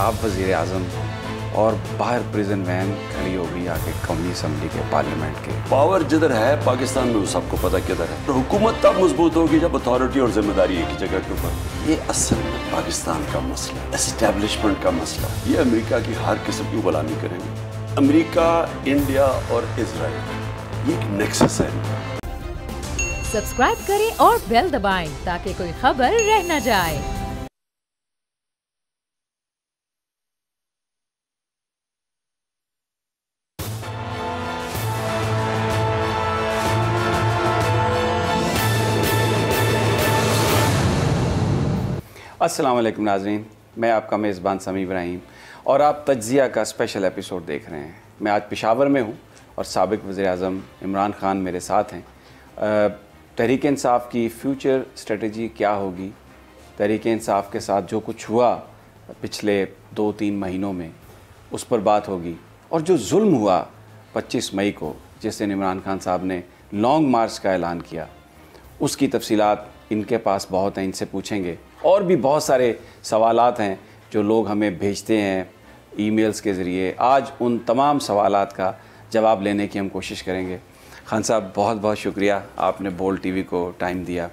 आप वज़ीर अजम और बाहर प्रिजन वैन खड़ी होगी आके कौमी असम्बली के पार्लियामेंट के। पावर जिधर है पाकिस्तान में सबको पता किधर है। तो हुकूमत तब मज़बूत होगी जब अथॉरिटी और ज़िम्मेदारी एक ही जगह के ऊपर। ये असल में पाकिस्तान का मसला एस्टेब्लिशमेंट का मसला ये अमेरिका की हर किस्म की गुलामी करेंगे। अमेरिका इंडिया और इसराइल ये एक नेक्सस है। सब्सक्राइब करें और बेल दबाएँ ताकि कोई खबर रह न जाए। वालेकुम नाजरीन, मैं आपका मेज़बान समी इब्राहिम और आप तजिया का स्पेशल एपिसोड देख रहे हैं। मैं आज पिशावर में हूँ और सबक वज़ी अजम इमरान ख़ान मेरे साथ हैं। तहरीक इंसाफ की फ़्यूचर स्ट्रेटजी क्या होगी? तहरीक इंसाफ के साथ जो कुछ हुआ पिछले दो तीन महीनों में, उस पर बात होगी। और जो जुल्म हुआ 25 मई को, जिस दिन इमरान खान साहब ने लॉन्ग मार्च का ऐलान किया, उसकी तफसीलात इनके पास बहुत हैं, इनसे पूछेंगे। और भी बहुत सारे सवालात हैं जो लोग हमें भेजते हैं ईमेल्स के ज़रिए। आज उन तमाम सवाल का जवाब लेने की हम कोशिश करेंगे। खान साहब बहुत बहुत शुक्रिया आपने बोल टीवी को टाइम दिया।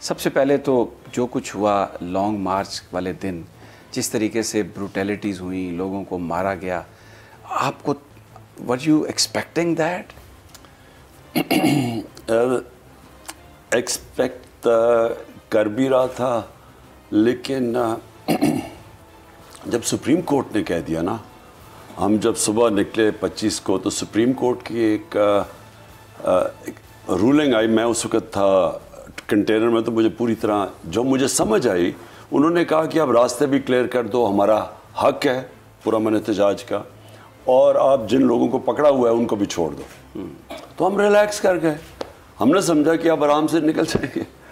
सबसे पहले तो जो कुछ हुआ लॉन्ग मार्च वाले दिन, जिस तरीके से ब्रूटेलिटीज़ हुई, लोगों को मारा गया, आपको were you expecting that expect कर भी रहा था लेकिन जब सुप्रीम कोर्ट ने कह दिया ना हम जब सुबह निकले 25 को तो सुप्रीम कोर्ट की एक, एक रूलिंग आई। मैं उस वक्त था कंटेनर में तो मुझे पूरी तरह जो मुझे समझ आई उन्होंने कहा कि अब रास्ते भी क्लियर कर दो हमारा हक है पूरा मन एहतजाज का और आप जिन लोगों को पकड़ा हुआ है उनको भी छोड़ दो। तो हम रिलैक्स कर गए। हमने समझा कि आप आराम से निकल जाएँगे।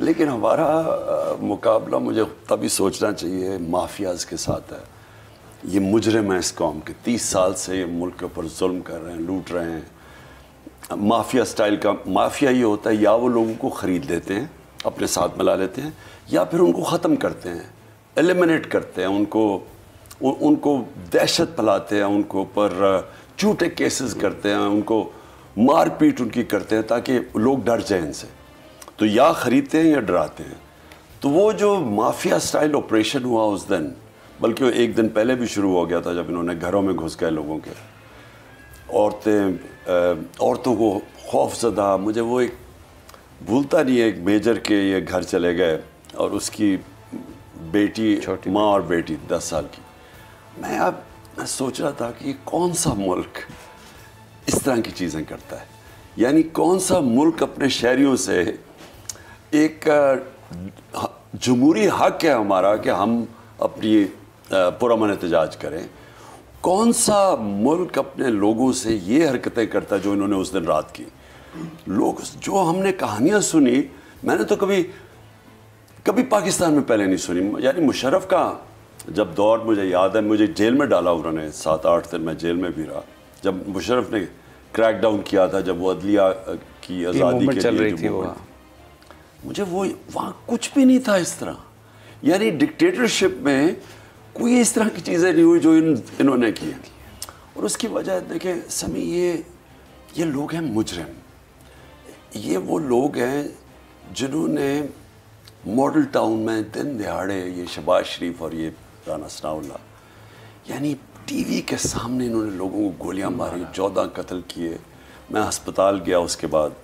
लेकिन हमारा मुकाबला मुझे तभी सोचना चाहिए माफियाज के साथ है। ये मुजरम है इस कौम के। तीस साल से ये मुल्क के ऊपर जुल्म कर रहे हैं लूट रहे हैं। माफिया स्टाइल का माफिया ये होता है या वो लोगों को ख़रीद लेते हैं अपने साथ मिला लेते हैं या फिर उनको ख़त्म करते हैं एलिमिनेट करते हैं उनको उ, उनको दहशत फैलाते हैं उनको ऊपर झूठे केसेस करते हैं उनको मारपीट उनकी करते हैं ताकि लोग डर जाए इनसे। तो या ख़रीदते हैं या डराते हैं। तो वो जो माफिया स्टाइल ऑपरेशन हुआ उस दिन बल्कि वो एक दिन पहले भी शुरू हो गया था जब इन्होंने घरों में घुस गए लोगों के। औरतें औरतों को खौफ ज़दा मुझे वो एक भूलता नहीं है एक मेजर के ये घर चले गए और उसकी बेटी छोटी। माँ और बेटी दस साल की। मैं अब मैं सोच रहा था कि कौन सा मुल्क इस तरह की चीज़ें करता है? यानी कौन सा मुल्क अपने शहरीों से एक जमहूरी हक है हमारा कि हम अपनी पुरमन एहतजाज करें। कौन सा मुल्क अपने लोगों से ये हरकतें करता जो इन्होंने उस दिन रात की? लोग जो हमने कहानियाँ सुनी मैंने तो कभी कभी पाकिस्तान में पहले नहीं सुनी। यानी मुशरफ का जब दौर मुझे याद है मुझे जेल में डाला उन्होंने सात आठ दिन मैं जेल में भी रहा। जब मुशरफ ने क्रैक डाउन किया था जब वो अदलिया की आज़ादी के चल रही थी मुझे वो वहाँ कुछ भी नहीं था इस तरह। यानी डिक्टेटरशिप में कोई इस तरह की चीज़ें नहीं हुई जो इन, इन्होंने की और उसकी वजह, देखें, समी, ये ये लोग हैं मुजरम। ये वो लोग हैं जिन्होंने मॉडल टाउन में दिन दिहाड़े ये शबाज शरीफ और ये राना सनाउल्ला यानी टीवी के सामने इन्होंने लोगों को गोलियाँ मारी, चौदह कत्ल किए। मैं अस्पताल गया उसके बाद।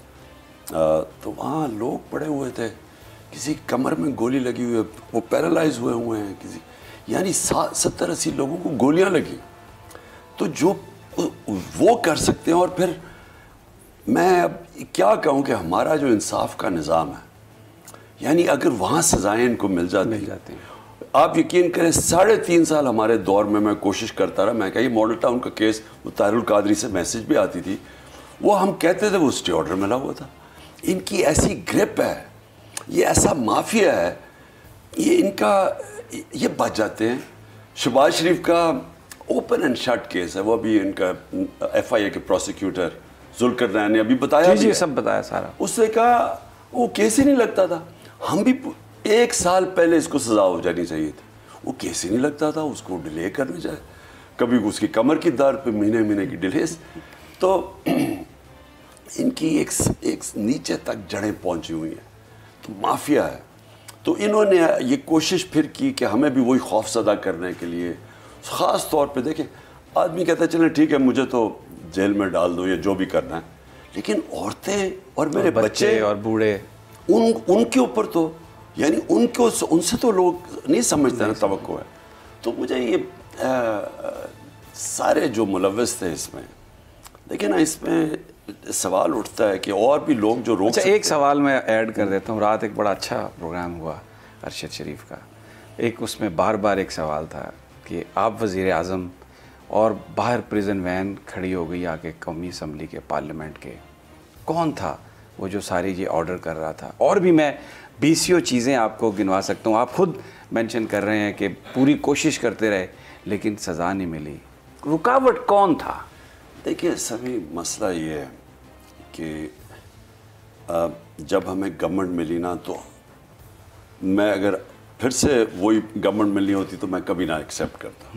तो वहाँ लोग पड़े हुए थे। किसी कमर में गोली लगी हुई है वो पैरालाइज हुए हुए हैं किसी। यानी सत्तर अस्सी लोगों को गोलियाँ लगी। तो जो वो कर सकते हैं और फिर मैं अब क्या कहूँ कि हमारा जो इंसाफ का निज़ाम है यानी अगर वहाँ सजाएँ इनको मिल जाती। मिल जाती। आप यकीन करें साढ़े तीन साल हमारे दौर में मैं कोशिश करता रहा। मैं कही मॉडल टाउन का केस वो तारुल कादरी से मैसेज भी आती थी। वो हम कहते थे वो स्टे ऑर्डर मिला हुआ था। इनकी ऐसी ग्रिप है ये ऐसा माफिया है ये इनका ये बच जाते हैं। शबाज शरीफ का ओपन एंड शट केस है वो अभी इनका एफ़ आई ए के प्रोसिक्यूटर जुलकर ने अभी बताया जी, जी सब बताया सारा। उससे कहा वो केस ही नहीं लगता था। हम भी एक साल पहले इसको सजा हो जानी चाहिए थी। वो केस ही नहीं लगता था उसको डिले करने जाए कभी उसकी कमर की दर्द पे महीने महीने की डिले तो इनकी एक एक नीचे तक जड़ें पहुँची हुई हैं। तो माफिया है। तो इन्होंने ये कोशिश फिर की कि हमें भी वही खौफ सदा करने के लिए। ख़ास तौर पे देखें आदमी कहता है चलें ठीक है मुझे तो जेल में डाल दो या जो भी करना है। लेकिन औरतें और मेरे और बच्चे, बच्चे और बूढ़े। उन उनके ऊपर तो यानी उनको उनसे तो लोग नहीं समझते ना तो है। तो मुझे ये आ, आ, सारे जो मुलविस थे इसमें देखिए ना इसमें सवाल उठता है कि और भी लोग जो रोक अच्छा एक सवाल मैं ऐड कर देता हूँ। रात एक बड़ा अच्छा प्रोग्राम हुआ अरशद शरीफ का। एक उसमें बार बार एक सवाल था कि आप वज़ी अजम और बाहर प्रिजन वैन खड़ी हो गई आके कौमी असम्बली के पार्लियामेंट के। कौन था वो जो सारी ये ऑर्डर कर रहा था? और भी मैं बीसियों चीज़ें आपको गिनवा सकता हूँ। आप खुद मेंशन कर रहे हैं कि पूरी कोशिश करते रहे लेकिन सज़ा नहीं मिली। रुकावट कौन था? देखिए सभी मसला ये है कि जब हमें गवर्नमेंट मिली ना तो मैं अगर फिर से वही गवर्नमेंट मिलनी होती तो मैं कभी ना एक्सेप्ट करता।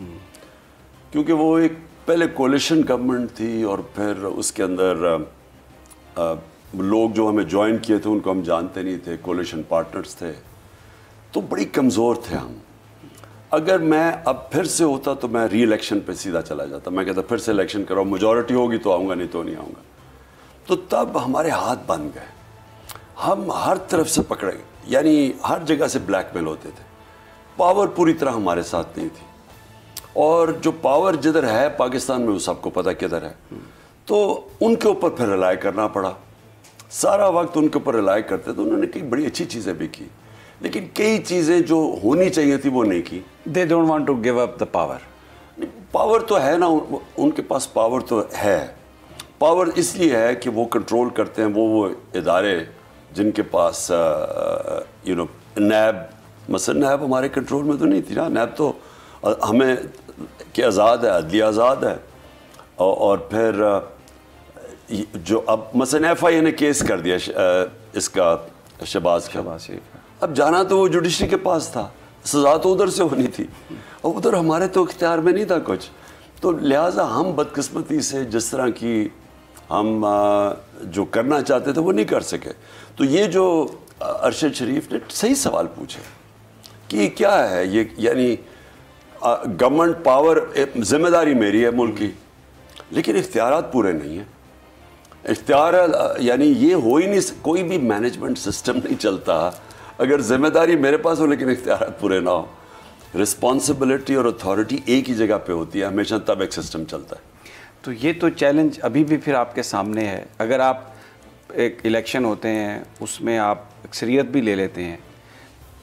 क्योंकि वो एक पहले कोलिशन गवर्नमेंट थी और फिर उसके अंदर आ, आ, लोग जो हमें ज्वाइन किए थे उनको हम जानते नहीं थे कोलिशन पार्टनर्स थे। तो बड़ी कमज़ोर थे हम। अगर मैं अब फिर से होता तो मैं री इलेक्शन पर सीधा चला जाता। मैं कहता फिर से इलेक्शन कराओ मेजोरिटी होगी तो आऊँगा नहीं तो नहीं आऊँगा। तो तब हमारे हाथ बन गए। हम हर तरफ़ से पकड़े गए। यानी हर जगह से ब्लैकमेल होते थे। पावर पूरी तरह हमारे साथ नहीं थी। और जो पावर जिधर है पाकिस्तान में वो सबको पता किधर है। तो उनके ऊपर फिर रिलाय करना पड़ा। सारा वक्त उनके ऊपर रिलाय करते तो उन्होंने कई बड़ी अच्छी चीज़ें भी की। लेकिन कई चीज़ें जो होनी चाहिए थी वो नहीं की। They don't want to give up the power power तो है ना। उनके पास पावर तो है। पावर इसलिए है कि वो कंट्रोल करते हैं वो वो इदारे जिनके पास you know NAB muscle NAB हमारे कंट्रोल में तो नहीं थी ना। नैब तो हमें के आज़ाद है अदली आज़ाद है। और फिर जो अब मसन एफ़ आई ए ने केस कर दिया इसका शबाज का। अब जाना तो वो जुडिशरी के पास था। सज़ा तो उधर से होनी थी। और उधर हमारे तो इख्तियार में नहीं था कुछ। तो लिहाजा हम बदकस्मती से जिस तरह की हम जो करना चाहते थे वो नहीं कर सके। तो ये जो अरशद शरीफ ने सही सवाल पूछे कि क्या है? ये यानी गवर्नमेंट पावर ज़िम्मेदारी मेरी है मुल्क की, लेकिन इख्तियार पूरे नहीं हैं। इख्तियार यानी ये हो ही नहीं, कोई भी मैनेजमेंट सिस्टम नहीं चलता। अगर ज़िम्मेदारी मेरे पास हो, लेकिन इख्तियार पूरे ना हो। रिस्पॉन्सिबिलिटी और अथॉरिटी एक ही जगह पे होती है, हमेशा तब एक सिस्टम चलता है। तो ये तो चैलेंज अभी भी फिर आपके सामने है। अगर आप एक इलेक्शन होते हैं, उसमें आप अक्सरियत भी ले लेते हैं।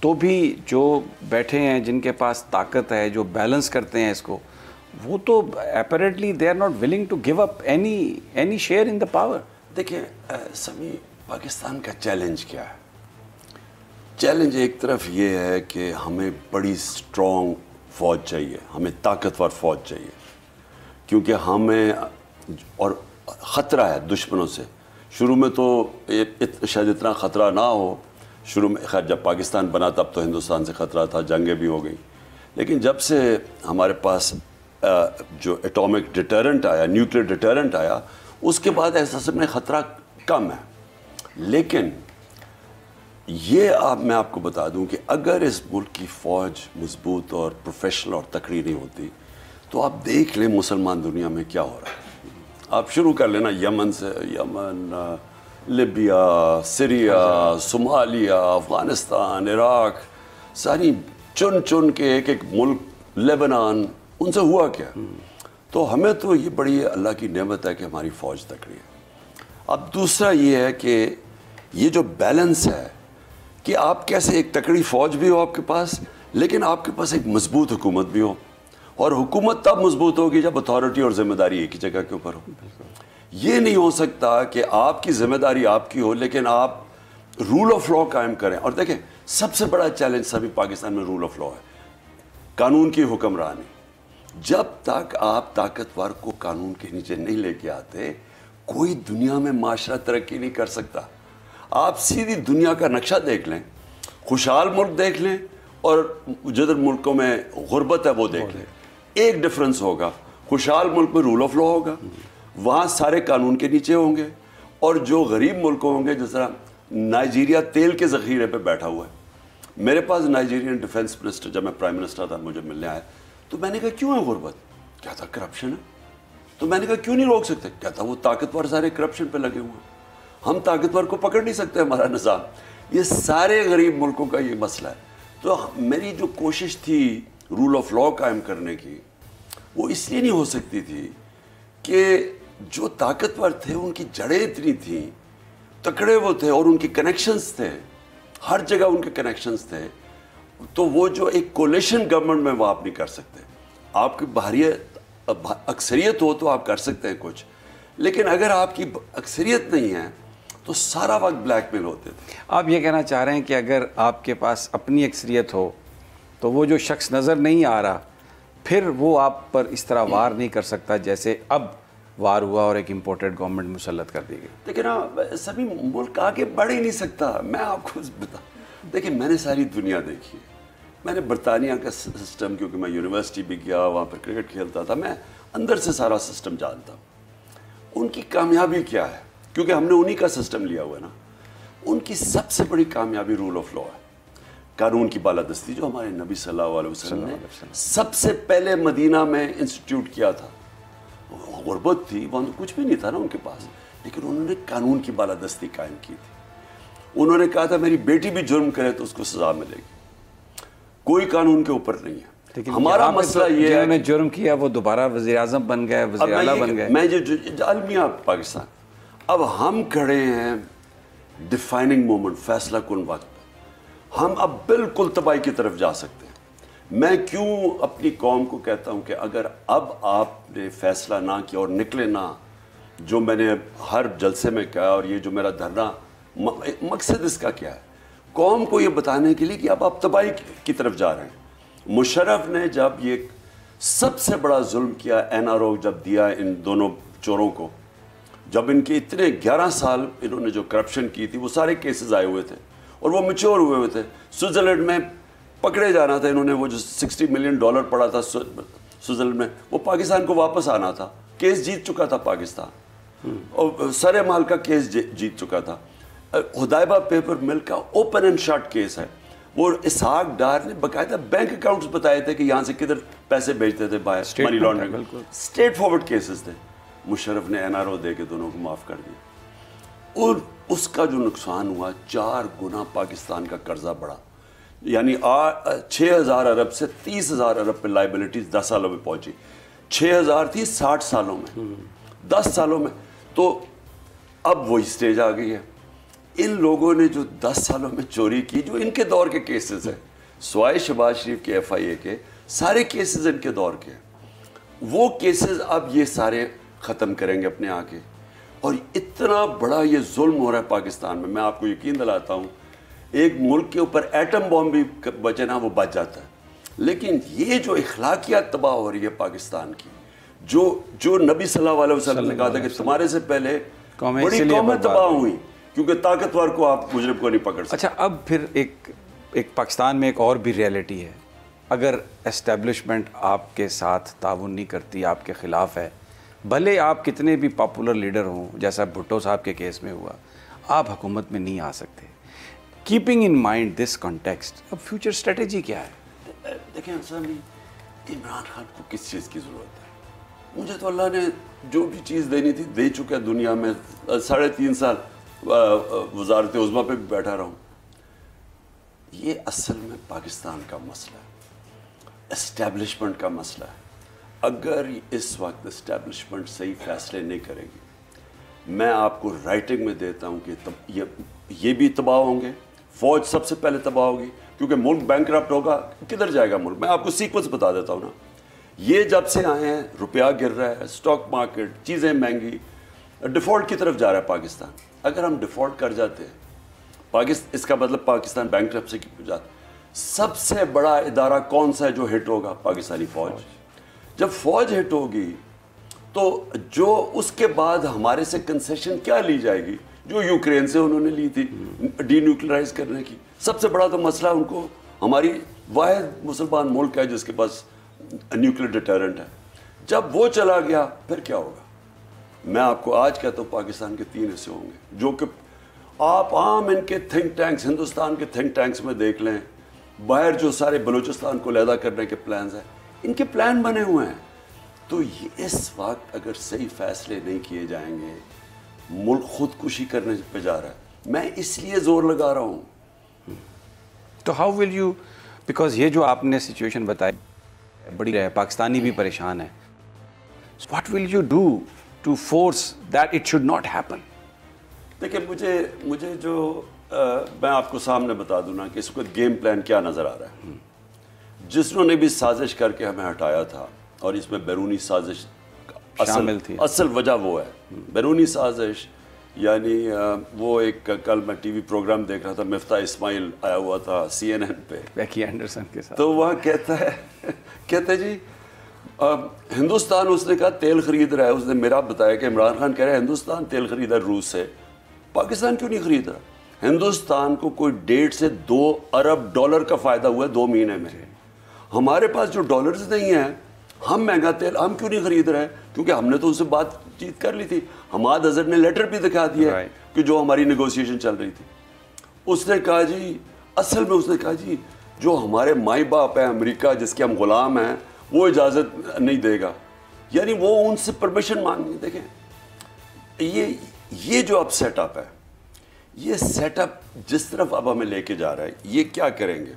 तो भी जो बैठे हैं, जिनके पास ताकत है, जो बैलेंस करते हैं इसको, वो तो apparently they are not willing to give up any any share in the power देखिए सभी पाकिस्तान का चैलेंज क्या है? चैलेंज एक तरफ़ ये है कि हमें बड़ी स्ट्रॉन्ग फ़ौज चाहिए, हमें ताकतवर फ़ौज चाहिए। क्योंकि हमें और ख़तरा है दुश्मनों से। शुरू में तो इत, शायद इतना ख़तरा ना हो। शुरू में खैर जब पाकिस्तान बना तब तो हिंदुस्तान से ख़तरा था जंगें भी हो गई। लेकिन जब से हमारे पास जो एटॉमिक डिटरेंट आया न्यूक्लियर डिटरेंट आया उसके बाद एहसास में ख़तरा कम है। लेकिन ये आप मैं आपको बता दूँ कि अगर इस मुल्क की फ़ौज मज़बूत और प्रोफेशनल और तकड़ी नहीं होती तो आप देख लें मुसलमान दुनिया में क्या हो रहा है। आप शुरू कर लेना यमन से, Yemen Libya, Syria, Somalia, Afghanistan, Iraq, सारी चुन चुन के एक एक मुल्क, लेबनान, उनसे हुआ क्या? तो हमें तो ये बड़ी अल्लाह की नेमत है कि हमारी फ़ौज तकड़ी है। अब दूसरा ये है कि ये जो बैलेंस है कि आप कैसे एक तकड़ी फ़ौज भी हो आपके पास, लेकिन आपके पास एक मज़बूत हुकूमत भी हो। और हुकूमत तब मज़बूत होगी जब अथॉरिटी और ज़िम्मेदारी एक ही जगह के ऊपर हो। ये नहीं हो सकता कि आपकी ज़िम्मेदारी आपकी हो लेकिन आप रूल ऑफ़ लॉ कायम करें। और देखें सबसे बड़ा चैलेंज सभी पाकिस्तान में रूल ऑफ़ लॉ है। कानून की हुक्मरानी। जब तक आप ताकतवर को कानून के नीचे नहीं लेके आते कोई दुनिया में माशरा तरक्की नहीं कर सकता। आप सीधी दुनिया का नक्शा देख लें खुशहाल मुल्क देख लें और जिधर मुल्कों में गुर्बत है वो देख लें। एक डिफरेंस होगा। खुशहाल मुल्क में रूल ऑफ़ लॉ होगा। वहाँ सारे कानून के नीचे होंगे और जो गरीब मुल्क होंगे, जिस तरह नाइजीरिया तेल के ज़ख़ीरे पे बैठा हुआ है। मेरे पास नाइजीरियन डिफेंस मिनिस्टर जब मैं प्राइम मिनिस्टर था, मुझे मिलने आया। तो मैंने कहा, क्यों है गुर्बत? क्या था करप्शन है? तो मैंने कहा, क्यों नहीं रोक सकते? क्या था, वो ताकतवर सारे करप्शन पे लगे हुए हम ताकतवर को पकड़ नहीं सकते हमारा निज़ाम। ये सारे गरीब मुल्कों का ये मसला है। तो मेरी जो कोशिश थी रूल ऑफ़ लॉ कायम करने की, वो इसलिए नहीं हो सकती थी कि जो ताकतवर थे, उनकी जड़ें इतनी थी, तकड़े वो थे और उनके कनेक्शंस थे, हर जगह उनके कनेक्शंस थे तो वो जो एक कोलेशन गवर्नमेंट में वो आप नहीं कर सकते। आपकी बाहरियत अक्सरियत हो तो आप कर सकते हैं कुछ, लेकिन अगर आपकी अक्सरियत नहीं है तो सारा वक्त ब्लैकमेल होते थे। आप ये कहना चाह रहे हैं कि अगर आपके पास अपनी अक्सरियत हो तो वो जो शख्स नज़र नहीं आ रहा, फिर वो आप पर इस तरह वार नहीं कर सकता जैसे अब वार हुआ और एक इम्पोर्टेड गवर्नमेंट मुसलत कर दी गई। लेकिन ना, सभी मुल्क आगे बढ़ ही नहीं सकता। मैं आपको बता देखिए, मैंने सारी दुनिया देखी मैंने बरतानिया का सिस्टम क्योंकि मैं यूनिवर्सिटी भी गया, वहाँ पर क्रिकेट खेलता था, मैं अंदर से सारा सिस्टम जानता हूँ। उनकी कामयाबी क्या है? क्योंकि हमने उन्हीं का सिस्टम लिया हुआ है ना। उनकी सबसे बड़ी कामयाबी रूल ऑफ़ लॉ है। कानून की बालादस्ती जो हमारे नबी सल्लल्लाहु अलैहि वसल्लम ने सबसे पहले मदीना में इंस्टीट्यूट किया था। गुर्बत थी वहाँ तो कुछ भी नहीं था ना उनके पास। लेकिन उन्होंने कानून की बालादस्ती कायम की थी। उन्होंने कहा था मेरी बेटी भी जुर्म करे तो उसको सजा मिलेगी। कोई कानून के ऊपर नहीं है। हमारा मसला तो ये है जुर्म किया वो दोबारा वजी अजम बन गए बन गए। मैं जो अलमिया पाकिस्तान। अब हम खड़े हैं डिफाइनिंग मोमेंट फैसला कन वक्त हम अब बिल्कुल तबाही की तरफ़ जा सकते हैं। मैं क्यों अपनी कौम को कहता हूँ कि अगर अब आपने फैसला ना किया और निकले ना, जो मैंने हर जलसे में कहा और ये जो मेरा धरना मकसद इसका क्या है? कौम को ये बताने के लिए कि अब आप तबाही की- तरफ़ जा रहे हैं। मुशर्रफ ने जब ये सबसे बड़ा जुल्म किया एन आर ओ जब दिया इन दोनों चोरों को, जब इनके इतने 11 साल इन्होंने जो करप्शन की थी, वो सारे केसेस आए हुए थे। और वो मिच्योर हुए हुए थे। स्विट्ज़रलैंड में पकड़े जाना था इन्होंने वो जो 60 मिलियन डॉलर पड़ा था स्व- स्विट्ज़रलैंड में वो पाकिस्तान को वापस आना था। केस जीत चुका था पाकिस्तान। और सरे माल का केस जीत चुका था। हुदैबा पेपर मिल का ओपन एंड शॉर्ट केस है। वो इसहाक डार ने बकायदा बैंक अकाउंट्स बताए थे कि यहाँ से किधर पैसे भेजते थे by money laundering. Straight forward cases थे। मुशरफ ने एनआरओ दे के दोनों को माफ़ कर दिया। और उसका जो नुकसान हुआ, चार गुना पाकिस्तान का कर्जा बढ़ा। यानी छः हज़ार अरब से तीस हज़ार अरब पे लाइबिलिटीज दस सालों में पहुँची। छः हज़ार थी साठ सालों में। दस सालों में। तो अब वही स्टेज आ गई है। इन लोगों ने जो दस सालों में चोरी की, जो इनके दौर के केसेस हैं, स्वाय शबाज शरीफ के एफ़ आई ए के, सारे केसेस इनके दौर के हैं। वो केसेस अब ये सारे ख़त्म करेंगे अपने आके और इतना बड़ा ये जुल्म हो रहा है पाकिस्तान में मैं आपको यकीन दिलाता हूँ एक मुल्क के ऊपर एटम बॉम्ब भी बचे ना वो बच जाता है। लेकिन ये जो इखलाकियात तबाह हो रही है पाकिस्तान की जो जो नबी सल्लल्लाहु अलैहि वसल्लम ने कहा था कि तुम्हारे से पहले बड़ी कौमें तबाह हुई। क्योंकि ताकतवर को आप मुजरिम को नहीं पकड़ सकते अच्छा अब फिर एक एक पाकिस्तान में एक और भी रियलिटी है। अगर एस्टेब्लिशमेंट आपके साथ ताउन नहीं करती आपके ख़िलाफ़ है भले आप कितने भी पॉपुलर लीडर हों, जैसा भुट्टो साहब के केस में हुआ, आप हुकूमत में नहीं आ सकते। Keeping in mind this context अब फ्यूचर स्ट्रेटेजी क्या है? देखें असल इमरान खान को किस चीज़ की ज़रूरत है? मुझे तो अल्लाह ने जो भी चीज़ देनी थी, दे चुका है दुनिया में। साढ़े तीन साल वजारत उज़मा पे भी बैठा रहा हूँ। ये असल में पाकिस्तान का मसला है इस्टेब्लिशमेंट का मसला है। अगर इस वक्त इस्टेब्लिशमेंट सही फैसले नहीं करेगी, मैं आपको राइटिंग में देता हूँ कि तब ये ये भी तबाह होंगे। फौज सबसे पहले तबाह होगी, क्योंकि मुल्क बैंक होगा, किधर जाएगा मुल्क? मैं आपको सीक्वेंस बता देता हूँ ना। ये जब से आए हैं, रुपया गिर रहा है स्टॉक मार्केट चीज़ें महँगी डिफ़ॉल्ट की तरफ़ जा रहा है पाकिस्तान। अगर हम डिफ़ॉल्ट कर जाते हैं पाकिस्तान इसका मतलब पाकिस्तान बैंक से जाता, सबसे बड़ा इदारा कौन सा है जो हिट होगा? पाकिस्तानी फौज। जब फौज हिट होगी तो जो उसके बाद हमारे से कंसेशन क्या ली जाएगी? जो यूक्रेन से उन्होंने ली थी डी न्यूक्लियराइज करने की। सबसे बड़ा तो मसला उनको, हमारी वाहिद मुसलमान मुल्क है, जिसके पास न्यूक्लियर डिटरेंट है। जब वो चला गया, फिर क्या होगा? मैं आपको आज कहता हूँ, पाकिस्तान के तीन हिस्से होंगे, जो कि आप आम इनके थिंक टैंक्स हिंदुस्तान के थिंक टैंक्स में देख लें। बाहर जो सारे बलूचिस्तान को लैदा करने के प्लान हैं इनके प्लान बने हुए हैं। तो ये इस वक्त अगर सही फैसले नहीं किए जाएँगे मुल्क खुदकुशी करने पे जा रहा है। मैं इसलिए ज़ोर लगा रहा हूँ। तो हाउ विल यू बिकॉज़ ये जो आपने सिचुएशन बताई बड़ी है पाकिस्तानी भी परेशान है। What will you do to force that it should not happen देखिए मुझे मुझे जो आ, मैं आपको सामने बता दूँ ना कि इसको गेम प्लान क्या नज़र आ रहा है। जिसने भी साजिश करके हमें हटाया था और इसमें बैरूनी साजिश शामिल थी। असल वजह वो है। बैरूनी साजिश यानी वो एक कल मैं टीवी प्रोग्राम देख रहा था मिफ्ता इस्माइल आया हुआ था सीएनएन पे। बैकी एंडरसन के साथ। तो वहाँ कहता है कहते जी आ, हिंदुस्तान उसने कहा तेल खरीद रहा है। उसने मेरा बताया कि इमरान खान कह रहे हैं हिंदुस्तान तेल खरीदा रूस से। पाकिस्तान क्यों नहीं खरीद? रहा हिंदुस्तान को कोई डेढ़ से दो अरब डॉलर का फ़ायदा हुआ है दो महीने में। हमारे पास जो डॉलर्स नहीं है हम महँगा तेल हम क्यों नहीं खरीद रहे क्योंकि हमने तो उससे बातचीत कर ली थी। हमाद अजहर ने लेटर भी दिखा दिया right. कि जो हमारी नेगोशिएशन चल रही थी। उसने कहा जी असल में उसने कहा जी जो हमारे माई बाप है अमेरिका जिसके हम गुलाम हैं वो इजाज़त नहीं देगा। यानी वो उनसे परमिशन मांगे देखें ये ये जो अब सेटअप है ये सेटअप जिस तरफ़ अब हमें लेके जा रहा है ये क्या करेंगे?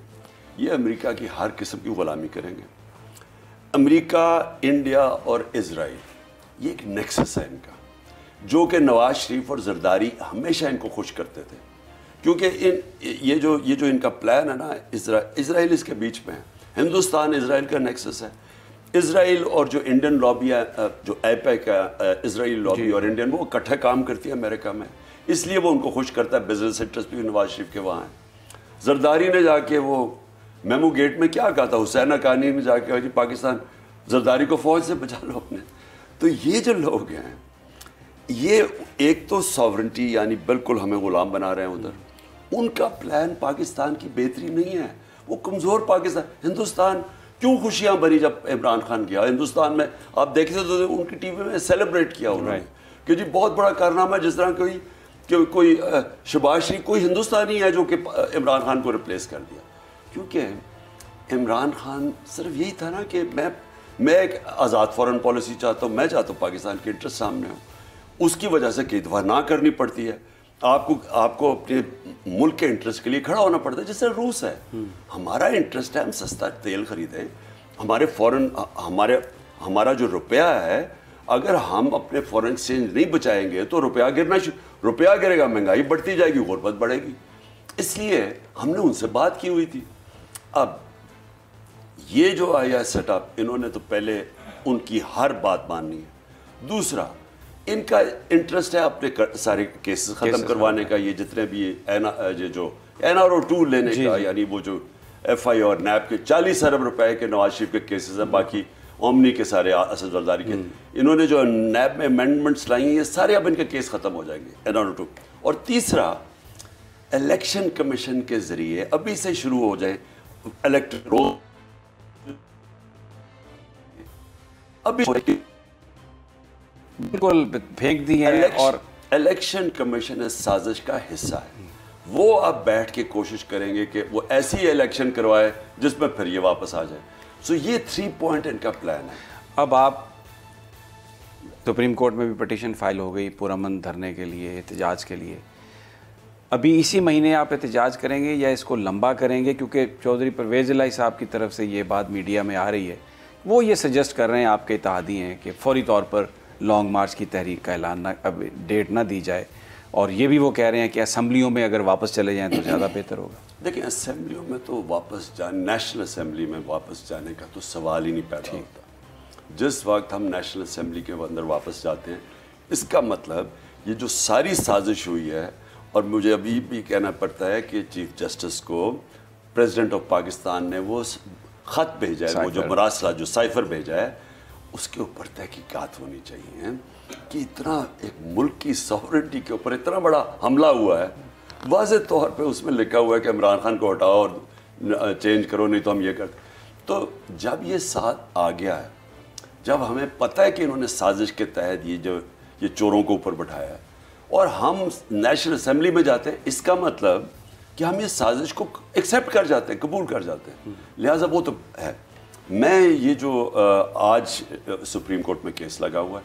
ये अमेरिका की हर किस्म की गुलामी करेंगे। अमेरिका इंडिया और इसराइल ये एक नेक्सस है इनका जो कि नवाज़ शरीफ और जरदारी हमेशा इनको खुश करते थे। क्योंकि इन ये जो ये जो इनका प्लान है ना इसराइल इसके बीच में है। हिंदुस्तान इसराइल का नेक्सस है। इसराइल और जो इंडियन लॉबी है जो एपेक है इसराइल लॉबी और इंडियन वो इकट्ठे काम करती है अमेरिका में। इसलिए वो उनको खुश करता है। बिज़नेस इंटरेस्ट भी नवाज़ शरीफ के वहाँ हैं। जरदारी ने जाके वो मेमू गेट में क्या कहा था? हुसैन अकानी में जाके कहा कि पाकिस्तान जरदारी को फौज से बचा लो अपने। तो ये जो लोग हैं ये एक तो सॉवरेंटी यानी बिल्कुल हमें गुलाम बना रहे हैं उधर। उनका प्लान पाकिस्तान की बेहतरी नहीं है। वो कमज़ोर पाकिस्तान हिंदुस्तान क्यों खुशियाँ भरी जब इमरान खान गया हिंदुस्तान में आप देखते तो उनकी टीवी में सेलिब्रेट किया उन्होंने। कि जी बहुत बड़ा कारनामा जिस तरह कोई कि कोई शबाज शरीफ कोई हिंदुस्तानी है जो कि इमरान खान को रिप्लेस कर दिया। क्योंकि इमरान खान सिर्फ़ यही था ना कि मैं मैं एक आज़ाद फॉरेन पॉलिसी चाहता हूँ, मैं चाहता हूँ पाकिस्तान के इंटरेस्ट सामने हो। उसकी वजह से कई दफ़ा ना करनी पड़ती है। आपको आपको अपने मुल्क के इंटरेस्ट के लिए खड़ा होना पड़ता है जैसे रूस है। हमारा इंटरेस्ट है, हम सस्ता तेल खरीदें। हमारे फॉरेन, हमारे, हमारा जो रुपया है, अगर हम अपने फॉरेन एक्सचेंज नहीं बचाएँगे तो रुपया गिरना रुपया गिरेगा, महँगाई बढ़ती जाएगी, गुरबत बढ़ेगी। इसलिए हमने उनसे बात की हुई थी। अब ये जो आया सेटअप इन्होंने तो पहले उनकी हर बात माननी है। दूसरा इनका इंटरेस्ट है अपने सारे केसेस खत्म करवाने का ये जितने भी एन ये जो एन आर ओ टू लेने जी, का यानी वो जो एफ़ आई और नैब के चालीस अरब रुपए के नवाज़ शरीफ के केसेस हैं बाकी ओमनी के सारे असद जरदारी के। हम्म। इन्होंने जो नैब में अमेंडमेंट्स लाई हैं ये सारे अब इनके केस ख़त्म हो जाएँगे एन आर ओ टू और तीसरा इलेक्शन कमीशन के ज़रिए अभी से शुरू हो जाए इलेक्ट्रो अभी बिल्कुल फेंक दी है और इलेक्शन कमीशन इस साजिश का हिस्सा है। वो अब बैठ के कोशिश करेंगे कि वो ऐसी इलेक्शन करवाए जिसमें फिर ये वापस आ जाए। सो so ये थ्री पॉइंट इनका प्लान है। अब आप सुप्रीम कोर्ट में भी पटिशन फ़ाइल हो गई पुरमन धरने के लिए एहतजाज के लिए। अभी इसी महीने आप एहतजाज करेंगे या इसको लंबा करेंगे? क्योंकि चौधरी परवेज लाई साहब की तरफ़ से ये बात मीडिया में आ रही है। वो ये सजेस्ट कर रहे हैं आपके इतिहादी हैं कि फौरी तौर पर लॉन्ग मार्च की तहरीक का ऐलान ना अब डेट ना दी जाए। और ये भी वो कह रहे हैं कि असम्बलियों में अगर वापस चले जाएँ तो ज़्यादा बेहतर होगा। देखिए असम्बलियों में तो वापस जाने नेशनल असम्बली में वापस जाने का तो सवाल ही नहीं पैदा होता। जिस वक्त हम नेशनल असम्बली के अंदर वापस जाते हैं इसका मतलब ये जो सारी साजिश हुई है और मुझे अभी भी कहना पड़ता है कि चीफ जस्टिस को प्रेसिडेंट ऑफ़ पाकिस्तान ने वो ख़त भेजा है वो जो मरासला जो साइफर भेजा है उसके ऊपर तहकीकत होनी चाहिए कि इतना एक मुल्क की सॉवरेंटी के ऊपर इतना बड़ा हमला हुआ है। वाज तौर पे उसमें लिखा हुआ है कि इमरान खान को हटाओ और चेंज करो नहीं तो हम ये कर। तो जब ये साथ आ गया है जब हमें पता है कि इन्होंने साजिश के तहत ये जो ये चोरों को ऊपर बैठाया है और हम नेशनल असेंबली में जाते हैं इसका मतलब कि हम ये साजिश को एक्सेप्ट कर जाते हैं कबूल कर जाते हैं। लिहाजा वो तो है। मैं ये जो आज सुप्रीम कोर्ट में केस लगा हुआ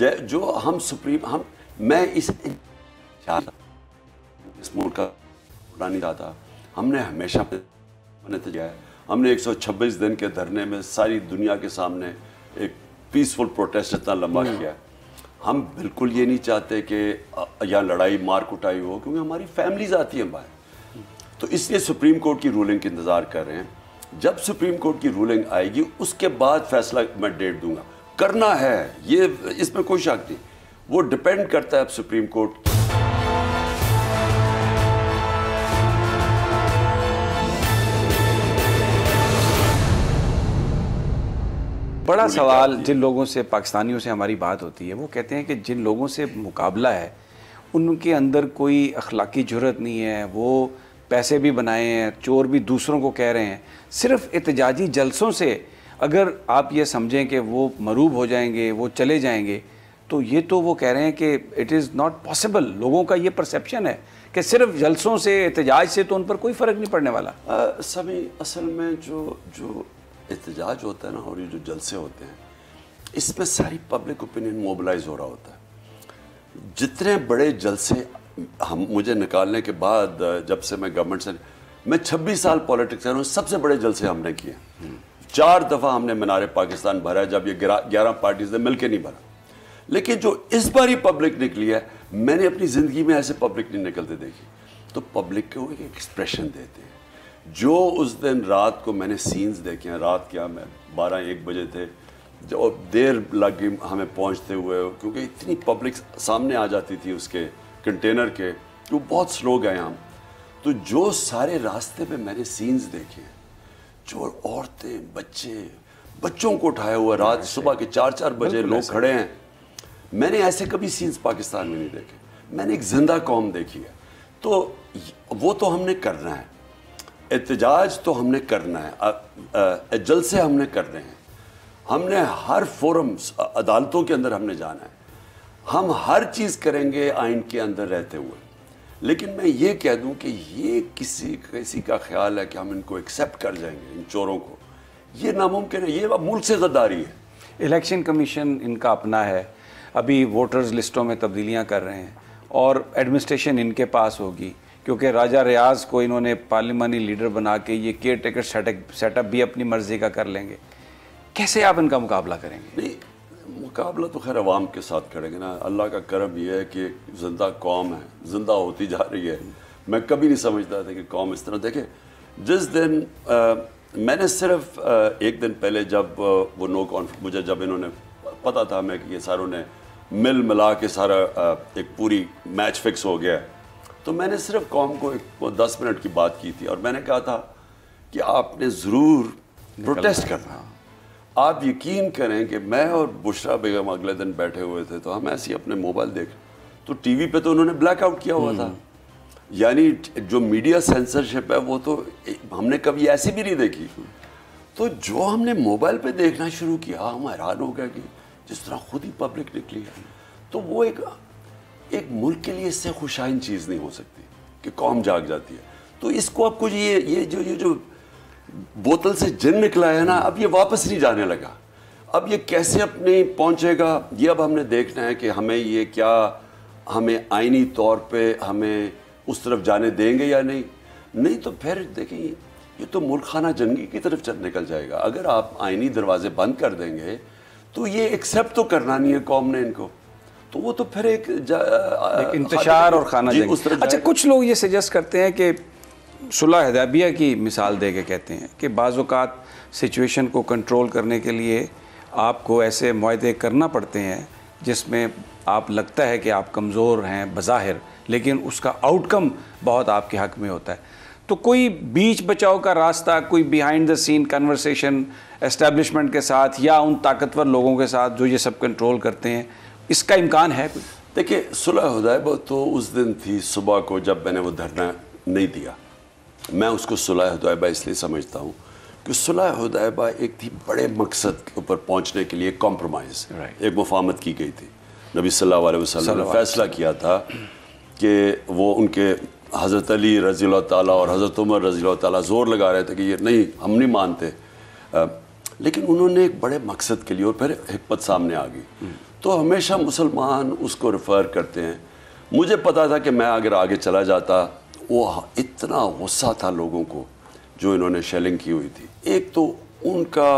है जो हम सुप्रीम हम मैं इस इस मुल्क का नहीं चाहता हमने हमेशा नतीजा है। हमने 126 दिन के धरने में सारी दुनिया के सामने एक पीसफुल प्रोटेस्ट इतना लंबा हम्म। किया हम बिल्कुल ये नहीं चाहते कि यहाँ लड़ाई, मार कुटाई हो, क्योंकि हमारी फैमिलीज़ आती हैं बाहर। तो इसलिए सुप्रीम कोर्ट की रूलिंग का इंतज़ार कर रहे हैं। जब सुप्रीम कोर्ट की रूलिंग आएगी, उसके बाद फैसला मैं डेट दूँगा। करना है, ये, इसमें कोई शक नहीं। वो डिपेंड करता है अब सुप्रीम कोर्ट बड़ा सवाल जिन लोगों से पाकिस्तानियों से हमारी बात होती है वो कहते हैं कि जिन लोगों से मुकाबला है उनके अंदर कोई अखलाकी ज़रूरत नहीं है वो पैसे भी बनाए हैं चोर भी दूसरों को कह रहे हैं। सिर्फ़ एहतजाजी जलसों से अगर आप ये समझें कि वो मरूब हो जाएँगे वो चले जाएँगे तो ये तो वो कह रहे हैं कि इट इज़ नॉट पॉसिबल लोगों का ये परसेप्शन है कि सिर्फ़ जलसों से एहतजाज से तो उन पर कोई फ़र्क नहीं पड़ने वाला। सभी असल में जो जो एहतजाज होता है ना, और ये जो जलसे होते हैं, इसमें सारी पब्लिक ओपिनियन मोबलाइज हो रहा होता है। जितने बड़े जलसे हम, मुझे निकालने के बाद, जब से मैं गवर्नमेंट से, मैं 26 साल पॉलिटिक्स कर रहा हूँ, सबसे बड़े जलसे हमने किए। चार दफ़ा हमने मीनार पाकिस्तान भरा, जब ये ग्यारह पार्टीज़ ने मिलकर नहीं भरा। लेकिन जो इस बार ही पब्लिक निकली है, मैंने अपनी ज़िंदगी में ऐसे पब्लिक नहीं निकलते देखी। तो पब्लिक को एक एक्सप्रेशन देते हैं। जो उस दिन रात को मैंने सीन्स देखे हैं रात क्या मैं बारह एक बजे थे जो देर लग गई हमें पहुँचते हुए क्योंकि इतनी पब्लिक सामने आ जाती थी उसके कंटेनर के वो बहुत स्लो गए हम। तो जो सारे रास्ते पे मैंने सीन्स देखे हैं जो औरतें बच्चे बच्चों को उठाया हुआ रात सुबह के चार चार बजे लोग खड़े हैं। मैंने ऐसे कभी सीन्स पाकिस्तान में नहीं देखे। मैंने एक ज़िंदा कौम देखी है। तो वो तो हमने करना है। एहतजाज तो हमने करना है। जल से हमने करने हैं। हमने हर फोरम, अदालतों के अंदर हमने जाना है। हम हर चीज़ करेंगे आइन के अंदर रहते हुए। लेकिन मैं ये कह दूँ कि ये किसी किसी का ख्याल है कि हम इनको एक्सेप्ट कर जाएँगे, इन चोरों को। ये नामुमकिन है, ये मुल्क से गद्दारी है। इलेक्शन कमीशन इनका अपना है। अभी वोटर्स लिस्टों में तब्दीलियाँ कर रहे हैं और एडमिनिस्ट्रेशन इनके पास होगी। क्योंकि राजा रियाज को इन्होंने पार्लिमानी लीडर बना के ये केयर टेकर सेटअप भी अपनी मर्ज़ी का कर लेंगे। कैसे आप इनका मुकाबला करेंगे? नहीं मुकाबला तो खैर अवाम के साथ करेंगे ना। अल्लाह का करम यह है कि ज़िंदा कौम है ज़िंदा होती जा रही है। मैं कभी नहीं समझता था कि कौम इस तरह देखे जिस दिन आ, मैंने सिर्फ़ आ, एक दिन पहले जब वो नो कॉन्फ मुझे जब इन्होंने पता था मैं कि ये सारों ने मिल मिला के सारा आ, एक पूरी मैच फिक्स हो गया तो मैंने सिर्फ़ कौम को एक दस मिनट की बात की थी और मैंने कहा था कि आपने ज़रूर प्रोटेस्ट करना। आप यकीन करें कि मैं और बुशरा बेगम अगले दिन बैठे हुए थे तो हम ऐसे ही अपने मोबाइल देख तो टीवी पे तो उन्होंने ब्लैकआउट किया हुआ था। हम्म। यानी जो मीडिया सेंसरशिप है वो तो हमने कभी ऐसी भी नहीं देखी। तो जो हमने मोबाइल पे देखना शुरू किया हम हैरान हो गए कि जिस तरह खुद ही पब्लिक निकली। तो वो एक एक मुल्क के लिए इससे खुशाइन चीज़ नहीं हो सकती, कि कौम जाग जाती है। तो इसको अब कुछ ये ये जो ये जो बोतल से जिन निकला है ना, अब ये वापस नहीं जाने लगा। अब ये कैसे अपने पहुंचेगा, ये अब हमने देखना है कि हमें ये क्या, हमें आइनी तौर पे हमें उस तरफ़ जाने देंगे या नहीं। नहीं तो फिर देखें ये तो मुल्क खाना जंगी की तरफ़ चल, निकल जाएगा। अगर आप आइनी दरवाजे बंद कर देंगे तो ये एक्सेप्ट तो करना नहीं है कौम ने इनको। तो वो तो फिर एक, एक इंतशार और खाना जंग अच्छा कुछ लोग ये सजेस्ट करते हैं कि सुलह हदैबिया की मिसाल दे के कहते हैं कि बाज़ात सिचुएशन को कंट्रोल करने के लिए आपको ऐसे माहे करना पड़ते हैं जिसमें आप लगता है कि आप कमज़ोर हैं बज़ाहिर लेकिन उसका आउटकम बहुत आपके हक में होता है। तो कोई बीच बचाव का रास्ता कोई behind the scene conversation establishment के साथ या उन ताकतवर लोगों के साथ जो ये सब कंट्रोल करते हैं इसका इम्कान है कोई देखिए सुलह हदैब तो उस दिन थी सुबह को जब मैंने वो धरना नहीं दिया। मैं उसको सुलह हुदैबा इसलिए समझता हूँ कि सुलह हुदैबा एक थी बड़े मकसद के ऊपर पहुँचने के लिए कॉम्प्रोमाइज़ Right. एक मुफामत की गई थी। नबी सल्लल्लाहु अलैहि वसल्लम ने फैसला किया था कि वो उनके हज़रत अली रज़ी अल्लाह ताला और हज़रत उमर रज़ी अल्लाह ताला ज़ोर लगा रहे थे कि ये नहीं हम नहीं मानते। लेकिन उन्होंने एक बड़े मकसद के लिए और फिर हिकमत सामने आ गई। तो हमेशा मुसलमान उसको रेफ़र करते हैं। मुझे पता था कि मैं अगर आगे चला जाता वो इतना गुस्सा था लोगों को जो इन्होंने शेलिंग की हुई थी। एक तो उनका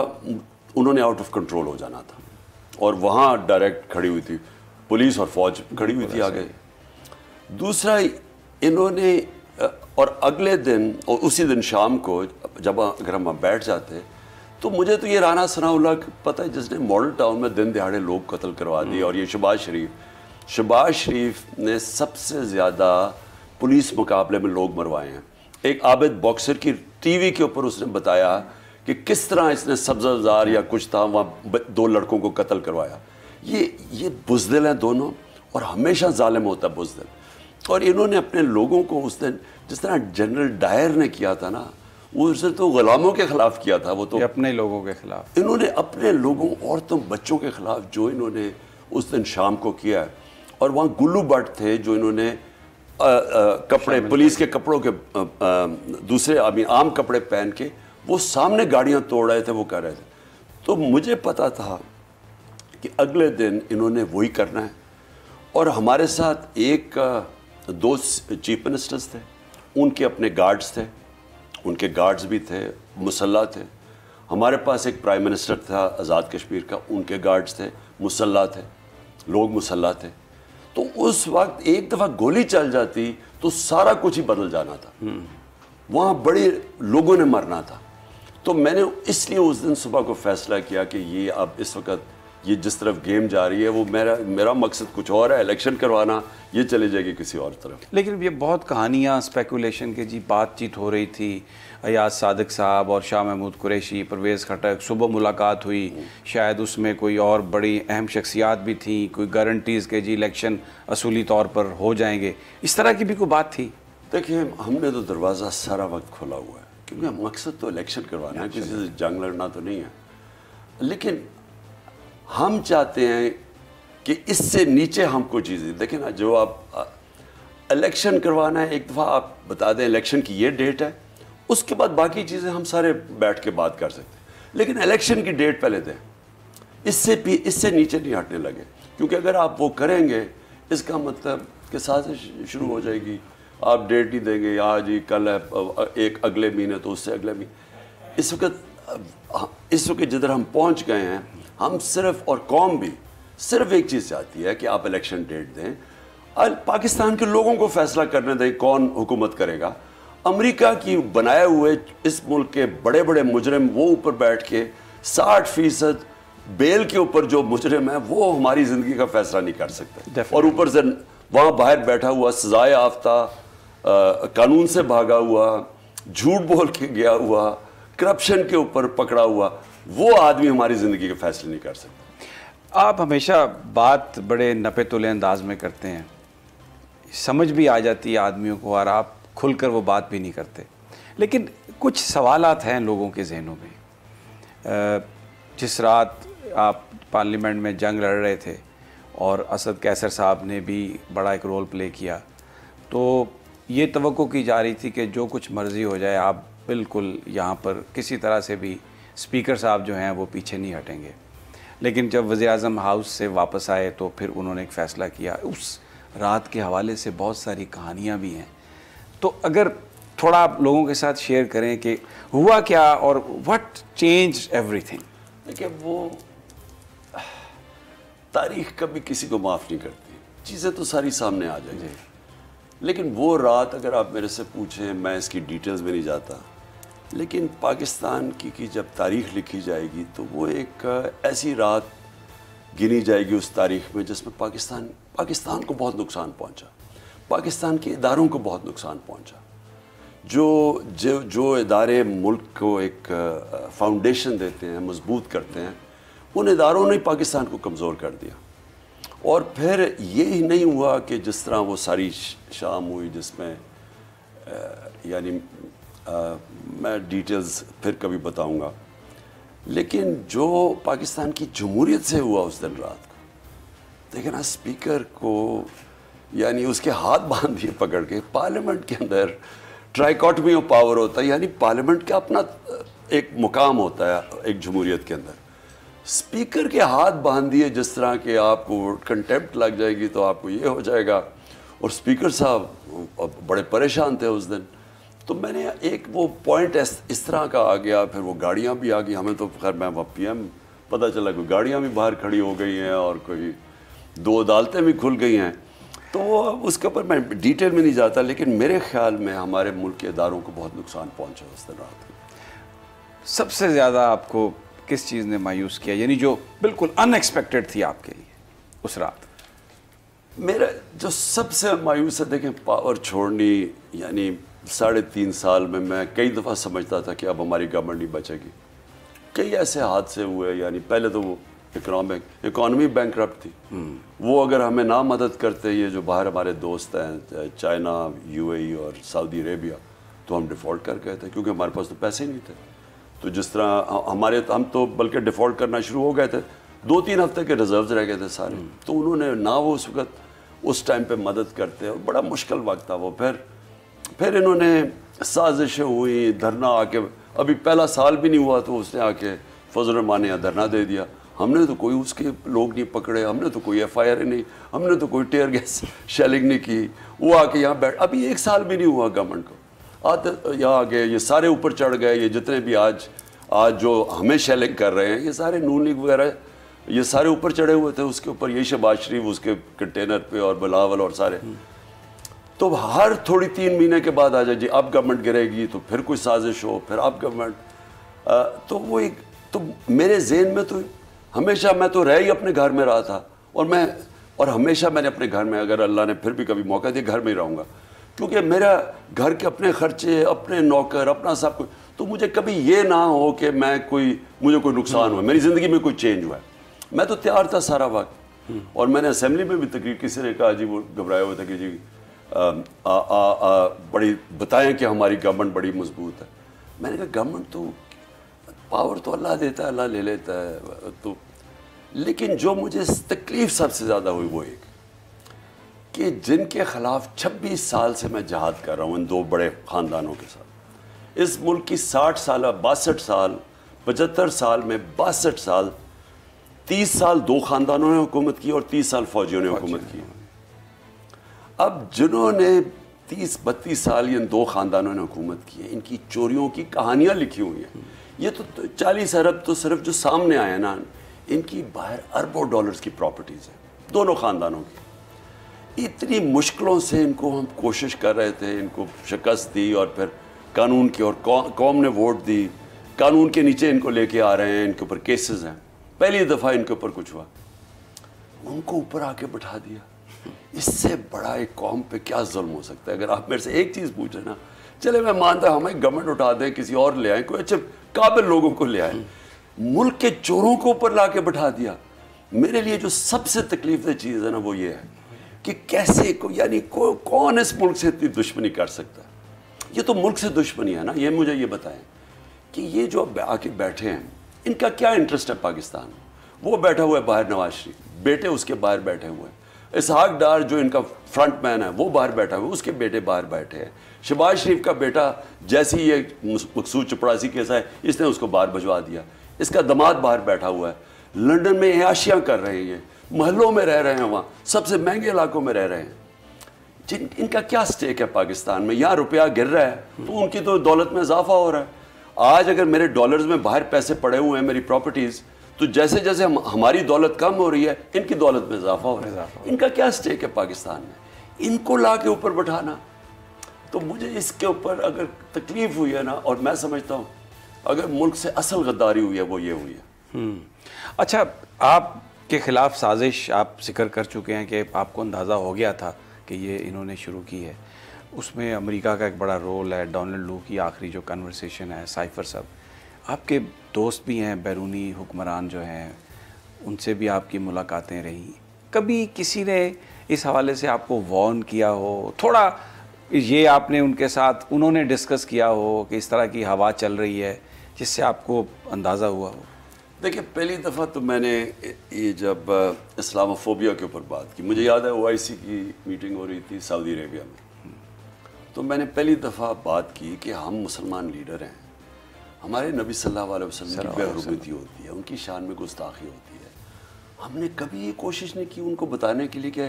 उन्होंने आउट ऑफ़ कंट्रोल हो जाना था और वहाँ डायरेक्ट खड़ी हुई थी। पुलिस और फौज खड़ी हुई थी आगे। दूसरा इन्होंने और अगले दिन और उसी दिन शाम को जब अगर हम बैठ जाते तो मुझे तो ये राना सनाउल्ला पता है जिसने मॉडल टाउन में दिन दिहाड़े लोग कत्ल करवा दिए और ये शबाज शरीफ शबाज शरीफ ने सबसे ज़्यादा पुलिस मुकाबले में लोग मरवाए हैं। एक आबिद बॉक्सर की टीवी के ऊपर उसने बताया कि किस तरह इसने सब्जाजार या कुछ था वहाँ दो लड़कों को कत्ल करवाया। ये ये बुजदिल हैं दोनों और हमेशा जालिम होता है बुजदिल। और इन्होंने अपने लोगों को उस दिन जिस तरह जनरल डायर ने किया था ना उसने तो गुलामों के खिलाफ किया था वो तो अपने लोगों के खिलाफ। इन्होंने अपने लोगों औरतों बच्चों के खिलाफ जो इन्होंने उस दिन शाम को किया है। और वहाँ गुल्लू भट्ट थे जो इन्होंने कपड़े पुलिस के कपड़ों के अ, अ, दूसरे आदमी आम कपड़े पहन के वो सामने गाड़ियाँ तोड़ रहे थे वो कर रहे थे। तो मुझे पता था कि अगले दिन इन्होंने वही करना है। और हमारे साथ एक दो चीफ मिनिस्टर्स थे उनके अपने गार्ड्स थे। उनके गार्ड्स भी थे, मुसल्ला थे। हमारे पास एक प्राइम मिनिस्टर था, आज़ाद कश्मीर का, उनके गार्ड्स थे, मुसल्ला थे, लोग मुसल्ला थे। तो उस वक्त एक दफ़ा गोली चल जाती तो सारा कुछ ही बदल जाना था। वहाँ बड़े लोगों ने मरना था। तो मैंने इसलिए उस दिन सुबह को फैसला किया कि ये अब इस वक्त ये जिस तरफ़ गेम जा रही है वो मेरा मेरा मकसद कुछ और है इलेक्शन करवाना ये चले जाएगी किसी और तरफ़। लेकिन ये बहुत कहानियाँ स्पेकुलेशन के जी बातचीत हो रही थी। अयाज सादक साहब और शाह महमूद कुरैशी परवेज़ खटक सुबह मुलाकात हुई। शायद उसमें कोई और बड़ी अहम शख्सियात भी थी कोई गारंटीज़ के जी इलेक्शन असूली तौर पर हो जाएँगे। इस तरह की भी कोई बात थी? देखिए हमने तो दरवाज़ा सारा वक्त खोला हुआ है क्योंकि मकसद तो इलेक्शन करवाना है किसी से जंग लड़ना तो नहीं है। लेकिन हम चाहते हैं कि इससे नीचे हम कोई चीज़ें देखिए ना, जो आप इलेक्शन करवाना है, एक दफ़ा आप बता दें इलेक्शन की ये डेट है, उसके बाद बाकी चीज़ें हम सारे बैठ के बात कर सकते हैं। लेकिन इलेक्शन की डेट पहले दें। इससे भी, इससे नीचे नहीं हटने लगे। क्योंकि अगर आप वो करेंगे, इसका मतलब कि साजिश शुरू हो जाएगी। आप डेट नहीं देंगे, आज ही, कल है एक अगले महीने तो उससे अगले महीने इस वक्त इस वक्त जिधर हम पहुँच गए हैं हम सिर्फ़ और कौम भी सिर्फ़ एक चीज़ चाहती है कि आप इलेक्शन डेट दें। और पाकिस्तान के लोगों को फैसला करने दें कौन हुकूमत करेगा। अमेरिका की बनाए हुए इस मुल्क के बड़े बड़े मुजरम वो ऊपर बैठ के साठ फ़ीसद बेल के ऊपर जो मुजरम है वो हमारी ज़िंदगी का फैसला नहीं कर सकते। Definitely. और ऊपर से वहाँ बाहर बैठा हुआ सजाए आफ्ता कानून से भागा हुआ झूठ बोल के गया हुआ करप्शन के ऊपर पकड़ा हुआ वो आदमी हमारी ज़िंदगी के फैसले नहीं कर सकता। आप हमेशा बात बड़े नपे तुले अंदाज में करते हैं। समझ भी आ जाती है आदमियों को और आप खुलकर वो बात भी नहीं करते। लेकिन कुछ सवालात हैं लोगों के जहनों में। जिस रात आप पार्लियामेंट में जंग लड़ रहे थे और असद कैसर साहब ने भी बड़ा एक रोल प्ले किया तो ये तवक्को की जा रही थी कि जो कुछ मर्ज़ी हो जाए, आप बिल्कुल यहाँ पर किसी तरह से भी स्पीकर साहब जो हैं वो पीछे नहीं हटेंगे। लेकिन जब वज़ी अजम हाउस से वापस आए तो फिर उन्होंने एक फ़ैसला किया। उस रात के हवाले से बहुत सारी कहानियाँ भी हैं। तो अगर थोड़ा आप लोगों के साथ शेयर करें कि हुआ क्या और वट चेंज एवरीथिंग देखिए वो तारीख कभी किसी को माफ़ नहीं करती। चीज़ें तो सारी सामने आ जाएँगी। लेकिन वो रात अगर आप मेरे से पूछें मैं इसकी डिटेल्स में नहीं जाता लेकिन पाकिस्तान की की जब तारीख लिखी जाएगी तो वो एक ऐसी रात गिनी जाएगी उस तारीख में जिसमें पाकिस्तान पाकिस्तान को बहुत नुकसान पहुँचा। पाकिस्तान के इदारों को बहुत नुकसान पहुँचा। जो जो जो इदारे मुल्क को एक फाउंडेशन देते हैं, मज़बूत करते हैं, उन इदारों ने पाकिस्तान को कमज़ोर कर दिया। और फिर ये ही नहीं हुआ कि जिस तरह वो सारी शाम हुई जिसमें यानी आ, मैं डिटेल्स फिर कभी बताऊँगा। लेकिन जो पाकिस्तान की जमहूरियत से हुआ उस दिन रात को देखे ना स्पीकर को यानी उसके हाथ बाँध दिए पकड़ के पार्लियामेंट के अंदर ट्राइकॉटमी ऑफ़ पावर होता है यानी पार्लियामेंट का अपना एक मुकाम होता है एक जमहूरियत के अंदर। स्पीकर के हाथ बाँध दिए जिस तरह के आपको कंटेम्प्ट लग जाएगी तो आपको ये हो जाएगा। और स्पीकर साहब बड़े परेशान थे उस दिन। तो मैंने एक वो पॉइंट इस, तरह का आ गया फिर वो गाड़ियाँ भी आ गई। हमें तो खैर मैं वहाँ पी पता चला कोई गाड़ियाँ भी बाहर खड़ी हो गई हैं और कोई दो अदालतें भी खुल गई हैं। तो उसके ऊपर मैं डिटेल में नहीं जाता लेकिन मेरे ख्याल में हमारे मुल्क के इदारों को बहुत नुकसान पहुँचा उस दिन रात सबसे ज़्यादा आपको किस चीज़ ने मायूस किया? यानी जो बिल्कुल अनएक्सपेक्टेड थी आपके लिए उस रात। मेरा जो सबसे मायूस है देखें पावर छोड़नी यानी साढ़े तीन साल में मैं कई दफ़ा समझता था कि अब हमारी गवर्नमेंट नहीं बचेगी। कई ऐसे हादसे हुए यानी पहले तो वो इकोनॉमिक इकोनॉमी बैंक थी। वो अगर हमें ना मदद करते ये जो बाहर हमारे दोस्त हैं चाइना यूएई और सऊदी अरेबिया तो हम डिफ़ॉल्ट कर गए थे क्योंकि हमारे पास तो पैसे ही नहीं थे। तो जिस तरह हमारे हम तो बल्कि डिफ़ॉल्ट करना शुरू हो गए थे। दो तीन हफ़्ते के रिज़र्व रह गए थे सारे। तो उन्होंने ना वो उस वक्त उस टाइम पे मदद करते और बड़ा मुश्किल वक्त था वो। फिर फिर इन्होंने साजिशें हुई, धरना आके, अभी पहला साल भी नहीं हुआ तो उसने आके फजल रहमान ने धरना दे दिया। हमने तो कोई उसके लोग नहीं पकड़े, हमने तो कोई एफ़ आई आर नहीं, हमने तो कोई टेयर गैस शेलिंग नहीं की। वो आके यहाँ बैठ, अभी एक साल भी नहीं हुआ गवर्नमेंट को। आते यहाँ आ गए ये सारे ऊपर चढ़ गए, ये जितने भी आज आज जो हमें शेलिंग कर रहे हैं, ये सारे नून लीग वगैरह, ये सारे ऊपर चढ़े हुए थे, उसके ऊपर ये शबाज शरीफ, उसके कंटेनर पे और बिलावल और सारे। तो हर थोड़ी तीन महीने के बाद आ जाए जी अब गवर्नमेंट गिरेगी तो फिर कोई साजिश हो फिर अब गवर्नमेंट तो वो एक तो मेरे जेन में तो हमेशा मैं तो रह ही अपने घर में रहा था और मैं और हमेशा मैंने अपने घर में अगर अल्लाह ने फिर भी कभी मौका दिया घर में ही रहूँगा। क्योंकि मेरा घर के अपने खर्चे अपने नौकर अपना सब कुछ तो मुझे कभी ये ना हो कि मैं कोई मुझे कोई नुकसान हुआ मेरी ज़िंदगी में कोई चेंज हुआ। मैं तो तैयार था सारा वक्त। और मैंने असेंबली में भी तकरीर किसी ने कहा जी वो घबराया हुआ था कि जी आ, आ, आ, बड़ी बताएँ कि हमारी गवर्नमेंट बड़ी मज़बूत है। मैंने कहा गवर्नमेंट तो पावर तो अल्लाह देता है अल्लाह ले लेता है तो लेकिन जो मुझे तकलीफ़ सबसे ज़्यादा हुई वो एक कि जिनके ख़िलाफ़ 26 साल से मैं जहाद कर रहा हूँ इन दो बड़े ख़ानदानों के साथ। इस मुल्क की 60 साल बासठ साल पचहत्तर साल में बासठ साल 30 साल दो ख़ानदानों ने हुकूमत की और 30 साल फौजियों ने हुकूमत की। अब जिन्होंने तीस, बत्तीस साल इन दो ख़ानदानों ने हुकूमत की है, इनकी चोरियों की कहानियाँ लिखी हुई हैं। ये तो चालीस अरब तो सिर्फ़ जो सामने आए ना, इनकी बाहर अरबों डॉलर्स की प्रॉपर्टीज़ हैं, दोनों ख़ानदानों की। इतनी मुश्किलों से इनको हम कोशिश कर रहे थे, इनको शिकस्त दी और फिर कानून की और कौम ने वोट दी। कानून के नीचे इनको लेके आ रहे हैं, इनके ऊपर केसेस हैं। पहली दफ़ा इनके ऊपर कुछ हुआ। उनको ऊपर आके बैठा दिया। इससे बड़ा एक कौम पे क्या जुल्म हो सकता है? अगर आप मेरे से एक चीज़ पूछ रहे ना चले मैं मानता हमें गवर्नमेंट उठा दें किसी और ले आए कोई अच्छे काबिल लोगों को ले आए। मुल्क के चोरों को ऊपर ला के बैठा दिया। मेरे लिए जो सबसे तकलीफ़ दह चीज़ है ना वो ये है कि कैसे को यानी को, कौन इस मुल्क से इतनी दुश्मनी कर सकता है? ये तो मुल्क से दुश्मनी है ना ये मुझे ये बताएँ कि ये जो आके बैठे हैं इनका क्या इंटरेस्ट है पाकिस्तान वो बैठा हुआ है बाहर नवाज़ शरीफ बेटे उसके बाहर बैठे हुए हैं। इसहाक डार जो इनका फ्रंट मैन है, वो बाहर बैठा हुआ उसके बेटे बाहर बैठे हैं। शबाज शरीफ का बेटा जैसे ही ये मकसूद चपड़ासी केस है, इसने उसको बाहर भजवा दिया। इसका दमाद बाहर बैठा हुआ है। लंदन में अयाशियाँ कर रहे हैं ये। महलों में रह रहे हैं वहाँ। सबसे महँगे इलाकों में रह रहे हैं। जिन, इनका क्या स्टेक है पाकिस्तान में? यहाँ रुपया गिर रहा है तो उनकी तो दौलत में इजाफा हो रहा है। आज अगर मेरे डॉलर्स में बाहर पैसे पड़े हुए हैं, मेरी प्रॉपर्टीज़ तो जैसे जैसे हम हमारी दौलत कम हो रही है इनकी दौलत में इजाफा हो रहा है। इनका क्या स्टेक है पाकिस्तान में? इनको ला के ऊपर बैठाना। तो मुझे इसके ऊपर अगर तकलीफ़ हुई है ना और मैं समझता हूँ अगर मुल्क से असल गद्दारी हुई है वो ये हुई है। हम्म। अच्छा आपके खिलाफ साजिश आप ज़िक्र कर चुके हैं कि आपको अंदाज़ा हो गया था कि ये इन्होंने शुरू की है। उसमें अमेरिका का एक बड़ा रोल है डोनाल्ड लू की आखिरी जो कन्वर्सेशन है साइफर सब। आपके दोस्त भी हैं, बैरूनी हुक्मरान जो हैं, उनसे भी आपकी मुलाकातें रहीं। कभी किसी ने इस हवाले से आपको वॉर्न किया हो? थोड़ा ये आपने उनके साथ, उन्होंने डिस्कस किया हो कि इस तरह की हवा चल रही है, जिससे आपको अंदाज़ा हुआ हो? देखिए, पहली दफ़ा तो मैंने ये जब इस्लामोफोबिया के ऊपर बात की, मुझे याद है ओआईसी की मीटिंग हो रही थी सऊदी अरेबिया में। तो मैंने पहली दफ़ा बात की कि हम मुसलमान लीडर हैं। हमारे नबी सल्लल्लाहु अलैहि वसल्लम की बेहरमती होती है उनकी शान में गुस्ताखी होती है। हमने कभी ये कोशिश नहीं की उनको बताने के लिए कि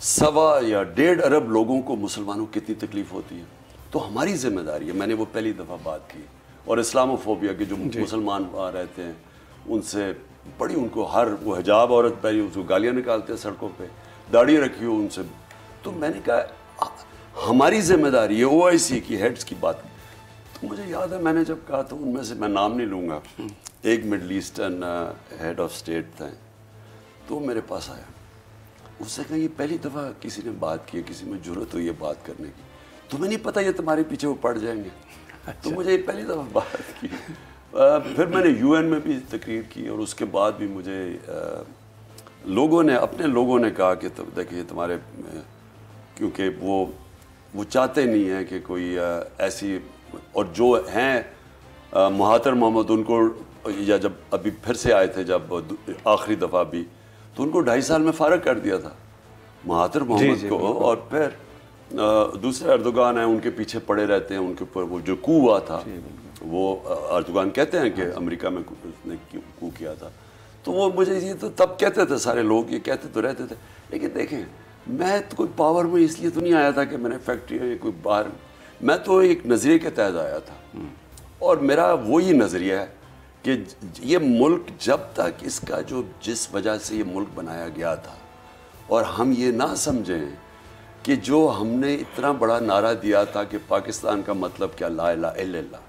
सवा या डेढ़ अरब लोगों को मुसलमानों को कितनी तकलीफ़ होती है। तो हमारी ज़िम्मेदारी है मैंने वो पहली दफ़ा बात की। और इस्लामोफोबिया के जो मुसलमान रहते हैं उनसे बड़ी उनको हर वो हिजाब औरत पहली उसको गालियाँ निकालते हैं सड़कों पर दाढ़ी रखी हो उनसे। तो मैंने कहा हमारी ज़िम्मेदारी है ओ आई सी की हेड्स की बात मुझे याद है मैंने जब कहा तो उनमें से मैं नाम नहीं लूँगा। एक middle eastern head of state थे। तो मेरे पास आया। उससे कहा ये पहली दफ़ा किसी ने बात की किसी में ज़रूरत हुई है बात करने की। तुम्हें नहीं पता ये तुम्हारे पीछे वो पड़ जाएँगे? तो अच्छा। तो मुझे ये पहली दफ़ा बात की। आ, फिर मैंने यूएन में भी तकरीर की और उसके बाद भी मुझे आ, लोगों ने अपने लोगों ने कहा कि तो देखिए तुम्हारे क्योंकि वो वो चाहते नहीं हैं कि कोई आ, ऐसी और जो हैं महातर मोहम्मद उनको या जब अभी फिर से आए थे जब आखिरी दफ़ा भी तो उनको ढाई साल में फारग कर दिया था। महातर मोहम्मद को और फिर दूसरे अर्दुगान हैं उनके पीछे पड़े रहते हैं उनके ऊपर वो जो कू हुआ था वो अर्दुगान कहते हैं कि अमेरिका में उसने कू किया था। तो वो मुझे ये तो तब कहते थे सारे लोग ये कहते तो रहते थे। लेकिन देखें मैं तो कोई पावर में इसलिए तो नहीं आया था कि मैंने फैक्ट्री में कोई बाहर मैं तो एक नज़रिए के तहत आया था। और मेरा वही नज़रिया है कि ये मुल्क जब तक इसका जो जिस वजह से ये मुल्क बनाया गया था, और हम ये ना समझें कि जो हमने इतना बड़ा नारा दिया था कि पाकिस्तान का मतलब क्या, ला ला ला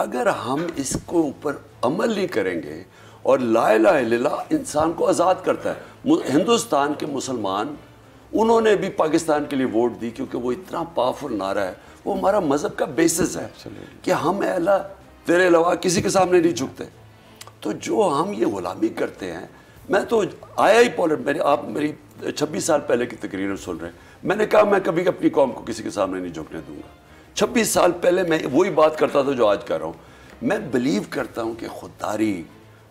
अगर हम इसको ऊपर अमल नहीं करेंगे, और ला ला ला इंसान को आज़ाद करता है हिंदुस्तान के मुसलमान, उन्होंने भी पाकिस्तान के लिए वोट दी क्योंकि वो इतना पावरफुल नारा है वो हमारा मज़हब का बेसिस है कि हम अला तेरे अलावा किसी के सामने नहीं झुकते। तो जो हम ये गुलामी करते हैं मैं तो आया ही पॉलिट मेरी आप मेरी 26 साल पहले की तकरीर सुन रहे हैं। मैंने कहा मैं कभी अपनी कौम को किसी के सामने नहीं झुकने दूँगा। 26 साल पहले मैं वही बात करता था जो आज कर रहा हूँ। मैं बिलीव करता हूँ कि खुददारी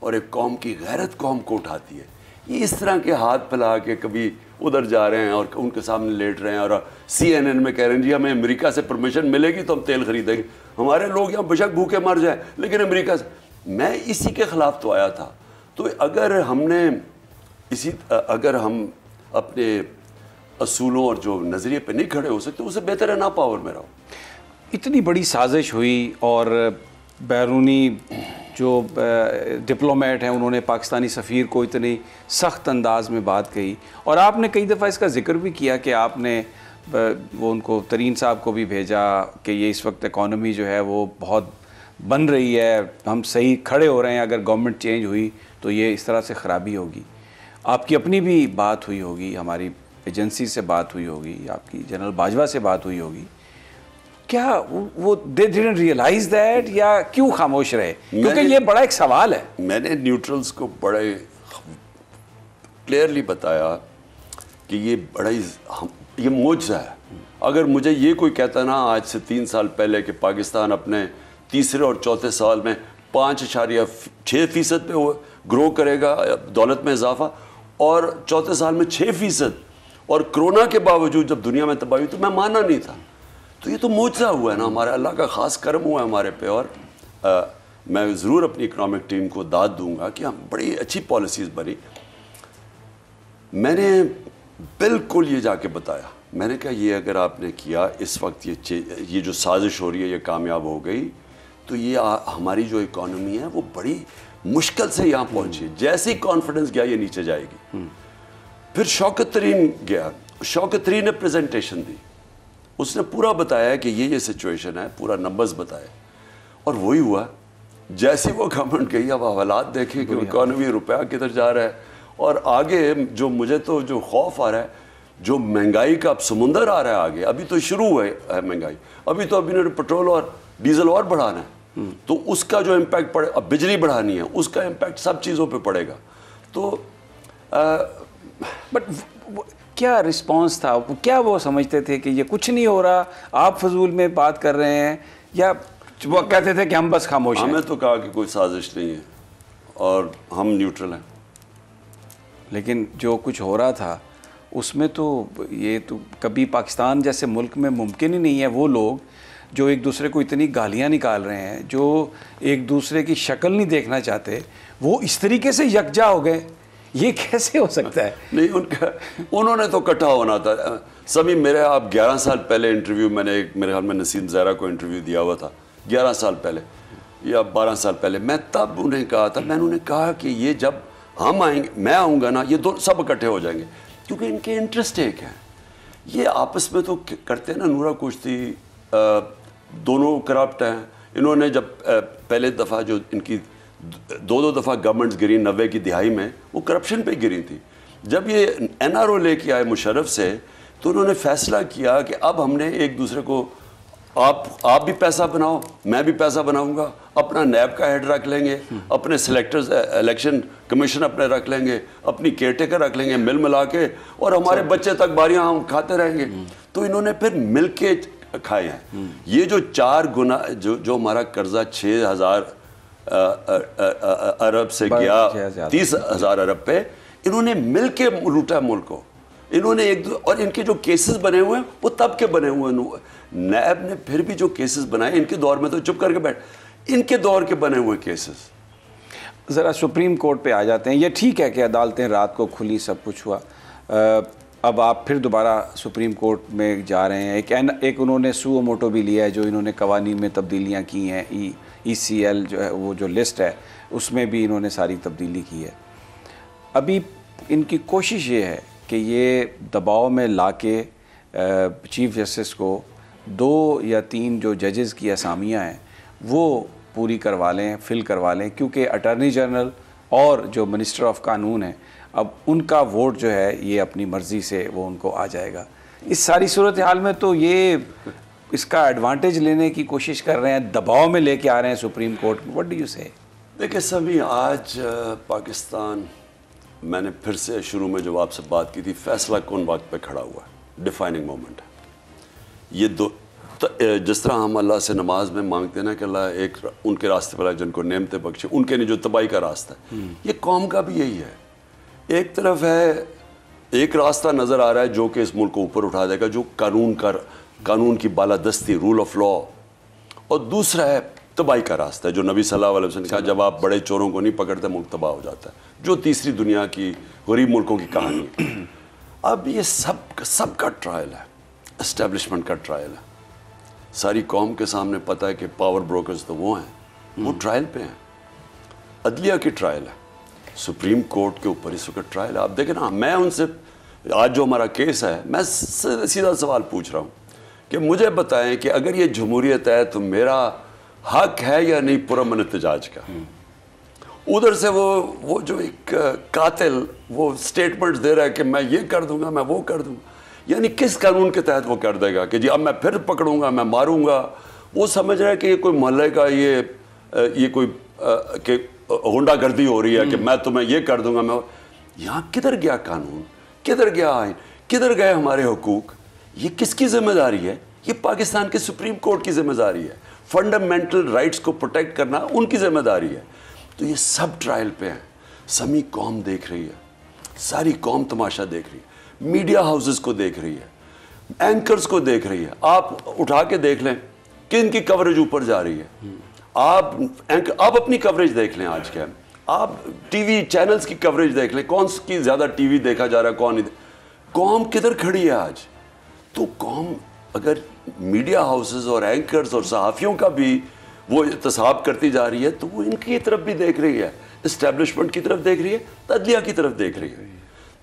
और एक कौम की गैरत कौम को उठाती है। ये इस तरह के हाथ फैला के कभी उधर जा रहे हैं और उनके सामने लेट रहे हैं और सी एन एन में कह रहे हैं, जी, हमें अमेरिका से परमिशन मिलेगी तो हम तेल खरीदेंगे। हमारे लोग यहाँ बेशक भूखे मर जाए, लेकिन अमेरिका से मैं इसी के ख़िलाफ़ तो आया था। तो अगर हमने इसी अगर हम अपने असूलों और जो नज़रिए पे नहीं खड़े हो सकते उसे बेहतर है ना पावर में रहो इतनी बड़ी साजिश हुई और बैरूनी जो डिप्लोमेट हैं, उन्होंने पाकिस्तानी सफ़ीर को इतनी सख्त अंदाज में बात कही। और आपने कई दफ़ा इसका ज़िक्र भी किया कि आपने वो उनको तरीन साहब को भी भेजा कि ये इस वक्त इकॉनमी जो है वो बहुत बन रही है, हम सही खड़े हो रहे हैं, अगर गवर्नमेंट चेंज हुई तो ये इस तरह से ख़राबी होगी। आपकी अपनी भी बात हुई होगी, हमारी एजेंसी से बात हुई होगी, आपकी जनरल बाजवा से बात हुई होगी। क्या वो दे डिडंट रियलाइज़ दैट या क्यों खामोश रहे? क्योंकि ये बड़ा एक सवाल है। मैंने न्यूट्रल्स को बड़े क्लियरली बताया कि ये बड़ा ही ये मुआवजा है। अगर मुझे ये कोई कहता ना आज से तीन साल पहले कि पाकिस्तान अपने तीसरे और चौथे साल में पाँच अशारिया छः फ़ीसद पे ग्रो करेगा दौलत में इजाफा और चौथे साल में छः फ़ीसद और कोरोना के बावजूद जब दुनिया में तबाही तो मैं माना नहीं था। तो ये तो मुआवजा हुआ है ना हमारे अल्लाह का ख़ास कर्म हुआ है हमारे पे। और आ, मैं ज़रूर अपनी इकनॉमिक टीम को दाद दूँगा कि हम बड़ी अच्छी पॉलिसीज़ बनी। मैंने बिल्कुल ये जाके बताया। मैंने कहा ये अगर आपने किया इस वक्त ये ये जो साजिश हो रही है ये कामयाब हो गई तो ये आ, हमारी जो इकॉनमी है वो बड़ी मुश्किल से यहाँ पहुँची। जैसे ही कॉन्फिडेंस गया ये नीचे जाएगी। फिर शौकत तरीन गया। शौकत तरीन ने प्रेजेंटेशन दी। उसने पूरा बताया कि ये ये सिचुएशन है पूरा नंबर्स बताए। और वही हुआ जैसे वो गवर्नमेंट गई अब हालात देखें कि इकॉनमी रुपया किधर जा रहा है। और आगे जो मुझे तो जो खौफ आ रहा है जो महँगाई का अब समुंदर आ रहा है आगे अभी तो शुरू हुआ है महँगाई। अभी तो अभी इन्होंने पेट्रोल और डीजल और बढ़ाना है। हम्म। तो उसका जो इम्पैक्ट पड़े अब बिजली बढ़ानी है उसका इम्पैक्ट सब चीज़ों पे पड़ेगा। तो बट क्या रिस्पांस था? क्या वो समझते थे कि ये कुछ नहीं हो रहा आप फजूल में बात कर रहे हैं या वो कहते थे कि हम बस खामोश हैं? हमें तो कहा कि कोई साजिश नहीं है और हम न्यूट्रल हैं। लेकिन जो कुछ हो रहा था उसमें तो ये तो कभी पाकिस्तान जैसे मुल्क में मुमकिन ही नहीं है वो लोग जो एक दूसरे को इतनी गालियाँ निकाल रहे हैं जो एक दूसरे की शक्ल नहीं देखना चाहते वो इस तरीके से यकजा हो गए। ये कैसे हो सकता है? नहीं, उनका, उन्होंने तो इकट्ठा होना था। सभी मेरे, आप 11 साल पहले इंटरव्यू मैंने एक, मेरे ख्याल में नसीम जहरा को इंटरव्यू दिया हुआ था। 11 साल पहले, या 12 साल पहले। मैं तब उन्हें कहा था, मैंने उन्हें कहा कि ये जब हम आएँगे, मैं आऊँगा ना, ये दो, सब इकट्ठे हो जाएँगे। क्योंकि इनके इंटरेस्ट एक हैं। ये आपस में तो करते हैं ना, नूरा कुश्ती दोनों करप्ट हैं। इन्होंने जब पहले दफ़ा जो इनकी दो दो दफ़ा गवर्नमेंट्स गिरी नब्बे की दिहाई में वो करप्शन पे गिरी थी। जब ये एन आर ओ लेके आए मुशरफ से तो उन्होंने फैसला किया कि अब हमने एक दूसरे को आप आप भी पैसा बनाओ मैं भी पैसा बनाऊँगा अपना नैब का हेड रख लेंगे अपने सिलेक्टर्स इलेक्शन कमीशन अपने रख लेंगे अपनी केयर टेकर रख लेंगे मिल मिला के और हमारे बच्चे तक बारियाँ हम खाते रहेंगे। तो इन्होंने फिर मिल के खाए हैं। ये जो चार गुना जो जो हमारा कर्जा छः हज़ार अरब से गया तीस हज़ार अरब पे इन्होंने मिल के लूटा मुल्क को। इन्होंने एक और इनके जो केसेस बने हुए हैं वो तब के बने हुए हैं। नैब ने फिर भी जो केसेस बनाए इनके दौर में तो चुप करके बैठ। इनके दौर के बने हुए केसेस ज़रा सुप्रीम कोर्ट पे आ जाते हैं। ये ठीक है कि अदालतें रात को खुली सब कुछ हुआ। आ, अब आप फिर दोबारा सुप्रीम कोर्ट में जा रहे हैं। एक एक उन्होंने सू मोटो भी लिया है जो इन्होंने कवानी में तब्दीलियाँ की हैं ई ई सी एल जो है, वो जो लिस्ट है, उसमें भी इन्होंने सारी तब्दीली की है। अभी इनकी कोशिश ये है कि ये दबाव में ला के चीफ जस्टिस को दो या तीन जो जजेस की असामियाँ हैं, वो पूरी करवा लें, फिल करवा लें, क्योंकि अटर्नी जनरल और जो मिनिस्टर ऑफ़ कानून है, अब उनका वोट जो है, ये अपनी मर्ज़ी से वो उनको आ जाएगा। इस सारी सूरत हाल में तो ये इसका एडवांटेज लेने की कोशिश कर रहे हैं दबाव में लेके आ रहे हैं सुप्रीम कोर्ट। में व्हाट डू यू से देखिए सभी आज पाकिस्तान मैंने फिर से शुरू में जो आपसे बात की थी फैसला कौन वक्त पे खड़ा हुआ है? डिफाइनिंग मोमेंट है। ये दो तो जिस तरह हम अल्लाह से नमाज़ में मांगते हैं ना कि अल्लाह एक उनके रास्ते पर जिनको नेमते बख्शे उनके नहीं जो तबाही का रास्ता है। हम्म। ये कौम का भी यही है। एक तरफ़ है एक रास्ता नज़र आ रहा है जो कि इस मुल्क को ऊपर उठा देगा जो कानून का कानून की बालादस्ती रूल ऑफ़ लॉ और दूसरा है तबाही का रास्ता है जो नबी सल्लल्लाहु अलैहि वसल्लम ने कहा जब आप बड़े चोरों को नहीं पकड़ते मुल्क तबाह हो जाता है। जो तीसरी दुनिया की गरीब मुल्कों की कहानी। है अब ये सब सबका ट्रायल है इस्टेब्लिशमेंट का ट्रायल है। सारी कौम के सामने पता है कि पावर ब्रोकर्स तो वो हैं वो ट्रायल पे हैं। अदलिया की ट्रायल है सुप्रीम कोर्ट के ऊपर इस वक्त ट्रायल है। आप देखें ना मैं उनसे आज जो हमारा केस है मैं सीधा सवाल पूछ रहा हूँ। कि मुझे बताएँ कि अगर ये जमहूरियत है तो मेरा हक है या नहीं पुरमन एहतजाज का उधर से वो वो जो एक कातिल वो स्टेटमेंट दे रहा है कि मैं ये कर दूँगा मैं वो कर दूँगा। यानी किस कानून के तहत वो कर देगा कि जी अब मैं फिर पकड़ूँगा मैं मारूँगा? वो समझ रहा है कि ये कोई मोहल्ले का ये ये कोई कि गुंडागर्दी हो रही है कि मैं तुम्हें ये कर दूँगा मैं यहाँ किधर गया कानून? किधर गया आइन किधर गए हमारे हकूक? ये किसकी ज़िम्मेदारी है? ये पाकिस्तान के सुप्रीम कोर्ट की ज़िम्मेदारी है। फंडामेंटल राइट्स को प्रोटेक्ट करना उनकी ज़िम्मेदारी है। तो ये सब ट्रायल पे हैं। समी कौम देख रही है। सारी कौम तमाशा देख रही है। मीडिया हाउसेस को देख रही है। एंकर्स को देख रही है। आप उठा के देख लें कि इनकी कवरेज ऊपर जा रही है। आप एंकर आप अपनी कवरेज देख लें आज के। आप टीवी चैनल्स की कवरेज देख लें। कौन की ज़्यादा टीवी देखा जा रहा है, कौन कौम किधर खड़ी है आज? तो कौम अगर मीडिया हाउसेस और एंकर्स और सहाफ़ियों का भी वो तसाब करती जा रही है तो वो इनकी तरफ़ भी देख रही है इस्टेब्लिशमेंट की तरफ़ देख रही है तदलिया की तरफ़ देख रही है।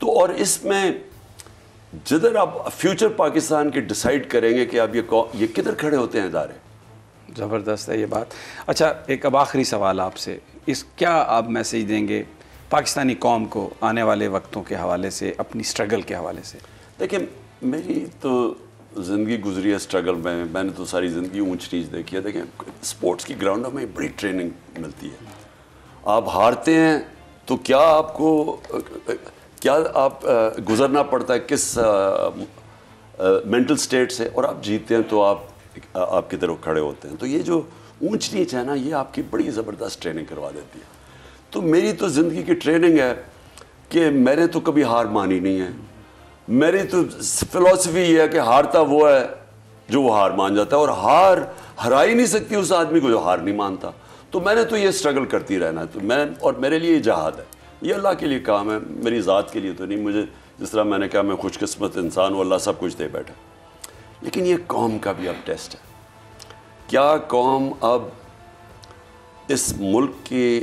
तो और इसमें जिधर आप फ्यूचर पाकिस्तान के डिसाइड करेंगे कि आप ये ये किधर खड़े होते हैं इदारे? ज़बरदस्त है ये बात। अच्छा एक अब आखिरी सवाल आपसे। इस क्या आप मैसेज देंगे पाकिस्तानी कौम को आने वाले वक्तों के हवाले से अपनी स्ट्रगल के हवाले से? देखिए मेरी तो ज़िंदगी गुजरी है स्ट्रगल में। मैंने तो सारी ज़िंदगी ऊंच नीच देखी है। देखें स्पोर्ट्स की ग्राउंडों में बड़ी ट्रेनिंग मिलती है। आप हारते हैं तो क्या आपको, क्या आप गुजरना पड़ता है? किस मेंटल स्टेट से? और आप जीतते हैं तो आप आपकी तरफ़ खड़े होते हैं। तो ये जो ऊंच नीच है ना, ये आपकी बड़ी ज़बरदस्त ट्रेनिंग करवा देती है। तो मेरी तो ज़िंदगी की ट्रेनिंग है कि मैंने तो कभी हार मानी नहीं है। मेरी तो फिलॉसफी ये है कि हारता वो है जो वो हार मान जाता है और हार हरा ही नहीं सकती उस आदमी को जो हार नहीं मानता। तो मैंने तो ये स्ट्रगल करती रहना है। तो मैं और मेरे लिए जहाद है। ये अल्लाह के लिए काम है, मेरी ज़ात के लिए तो नहीं। मुझे जिस तरह मैंने कहा, मैं खुशकस्मत इंसान हूँ, अल्लाह सब कुछ दे बैठा। लेकिन ये कौम का भी अब टेस्ट है। क्या कौम अब इस मुल्क के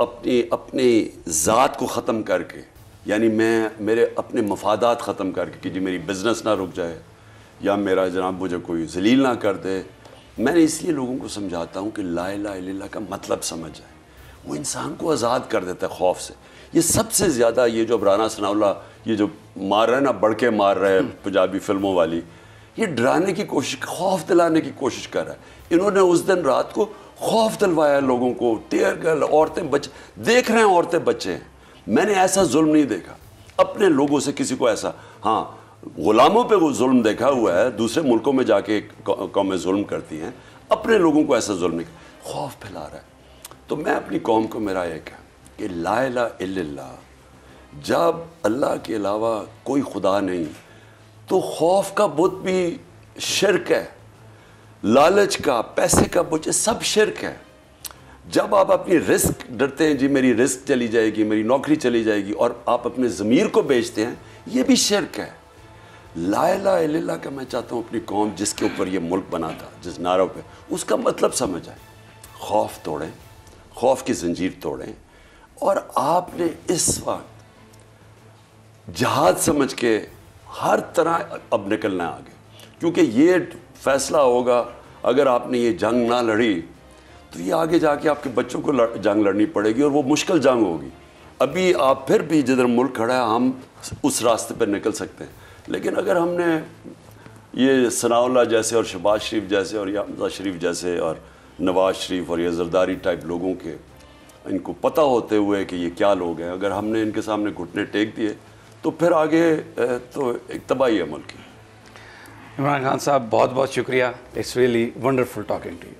अपनी अपनी ज़ात को ख़त्म करके यानी मैं, मेरे अपने मफादात ख़त्म करके कि जी मेरी बिज़नेस ना रुक जाए, या मेरा जनाब मुझे कोई जलील ना कर दे। मैंने इसलिए लोगों को समझाता हूँ कि ला ला का मतलब समझ जाए। वो इंसान को आज़ाद कर देता है खौफ से। ये सबसे ज़्यादा ये जो राना सनाउल्ला ये जो मार रहे हैं ना, बढ़ के मार रहे हैं पंजाबी फ़िल्मों वाली, ये डराने की कोशिश, खौफ दिलाने की कोशिश कर रहा है। इन्होंने उस दिन रात को खौफ दिलवाया लोगों को, टेयर गल औरतें बच, देख रहे हैं औरतें बच्चे हैं। मैंने ऐसा जुल्म नहीं देखा। अपने लोगों से किसी को ऐसा हाँ गुलामों पे वो जुल्म देखा हुआ है, दूसरे मुल्कों में जाके कौमें जुल्म करती हैं। अपने लोगों को ऐसा जुल्म नहीं खौफ फैला रहा है। तो मैं अपनी कौम को, मेरा एक है कि ला इला जब अल्लाह के अलावा कोई खुदा नहीं तो खौफ का बुत भी शिरक है। लालच का, पैसे का बुत सब शिरक है। जब आप अपनी रिस्क डरते हैं, जी, मेरी रिस्क चली जाएगी, मेरी नौकरी चली जाएगी, और आप अपने ज़मीर को बेचते हैं, ये भी शिरक है। लाइला ला का मैं चाहता हूँ अपनी कौम जिसके ऊपर ये मुल्क बना था, जिस नारों पे, उसका मतलब समझ आए। खौफ तोड़ें, खौफ की जंजीर तोड़ें, और आपने इस वक्त जहाज़ समझ के हर तरह अब निकलना आगे, क्योंकि ये फैसला होगा, अगर आपने ये जंग ना लड़ी तो ये आगे जाके आपके बच्चों को लड़, जंग लड़नी पड़ेगी और वो मुश्किल जंग होगी। अभी आप फिर भी जिधर मुल्क खड़ा है हम उस रास्ते पर निकल सकते हैं। लेकिन अगर हमने ये सनाउल्ला जैसे और शबाज शरीफ जैसे और यामजा शरीफ जैसे और नवाज़ शरीफ और ये जरदारी टाइप लोगों के इनको पता होते हुए कि ये क्या लोग हैं अगर हमने इनके सामने घुटने टेक दिए तो फिर आगे तो एक तबाही है मुल्क की। इमरान खान साहब बहुत बहुत शुक्रिया। It's really wonderful talking to you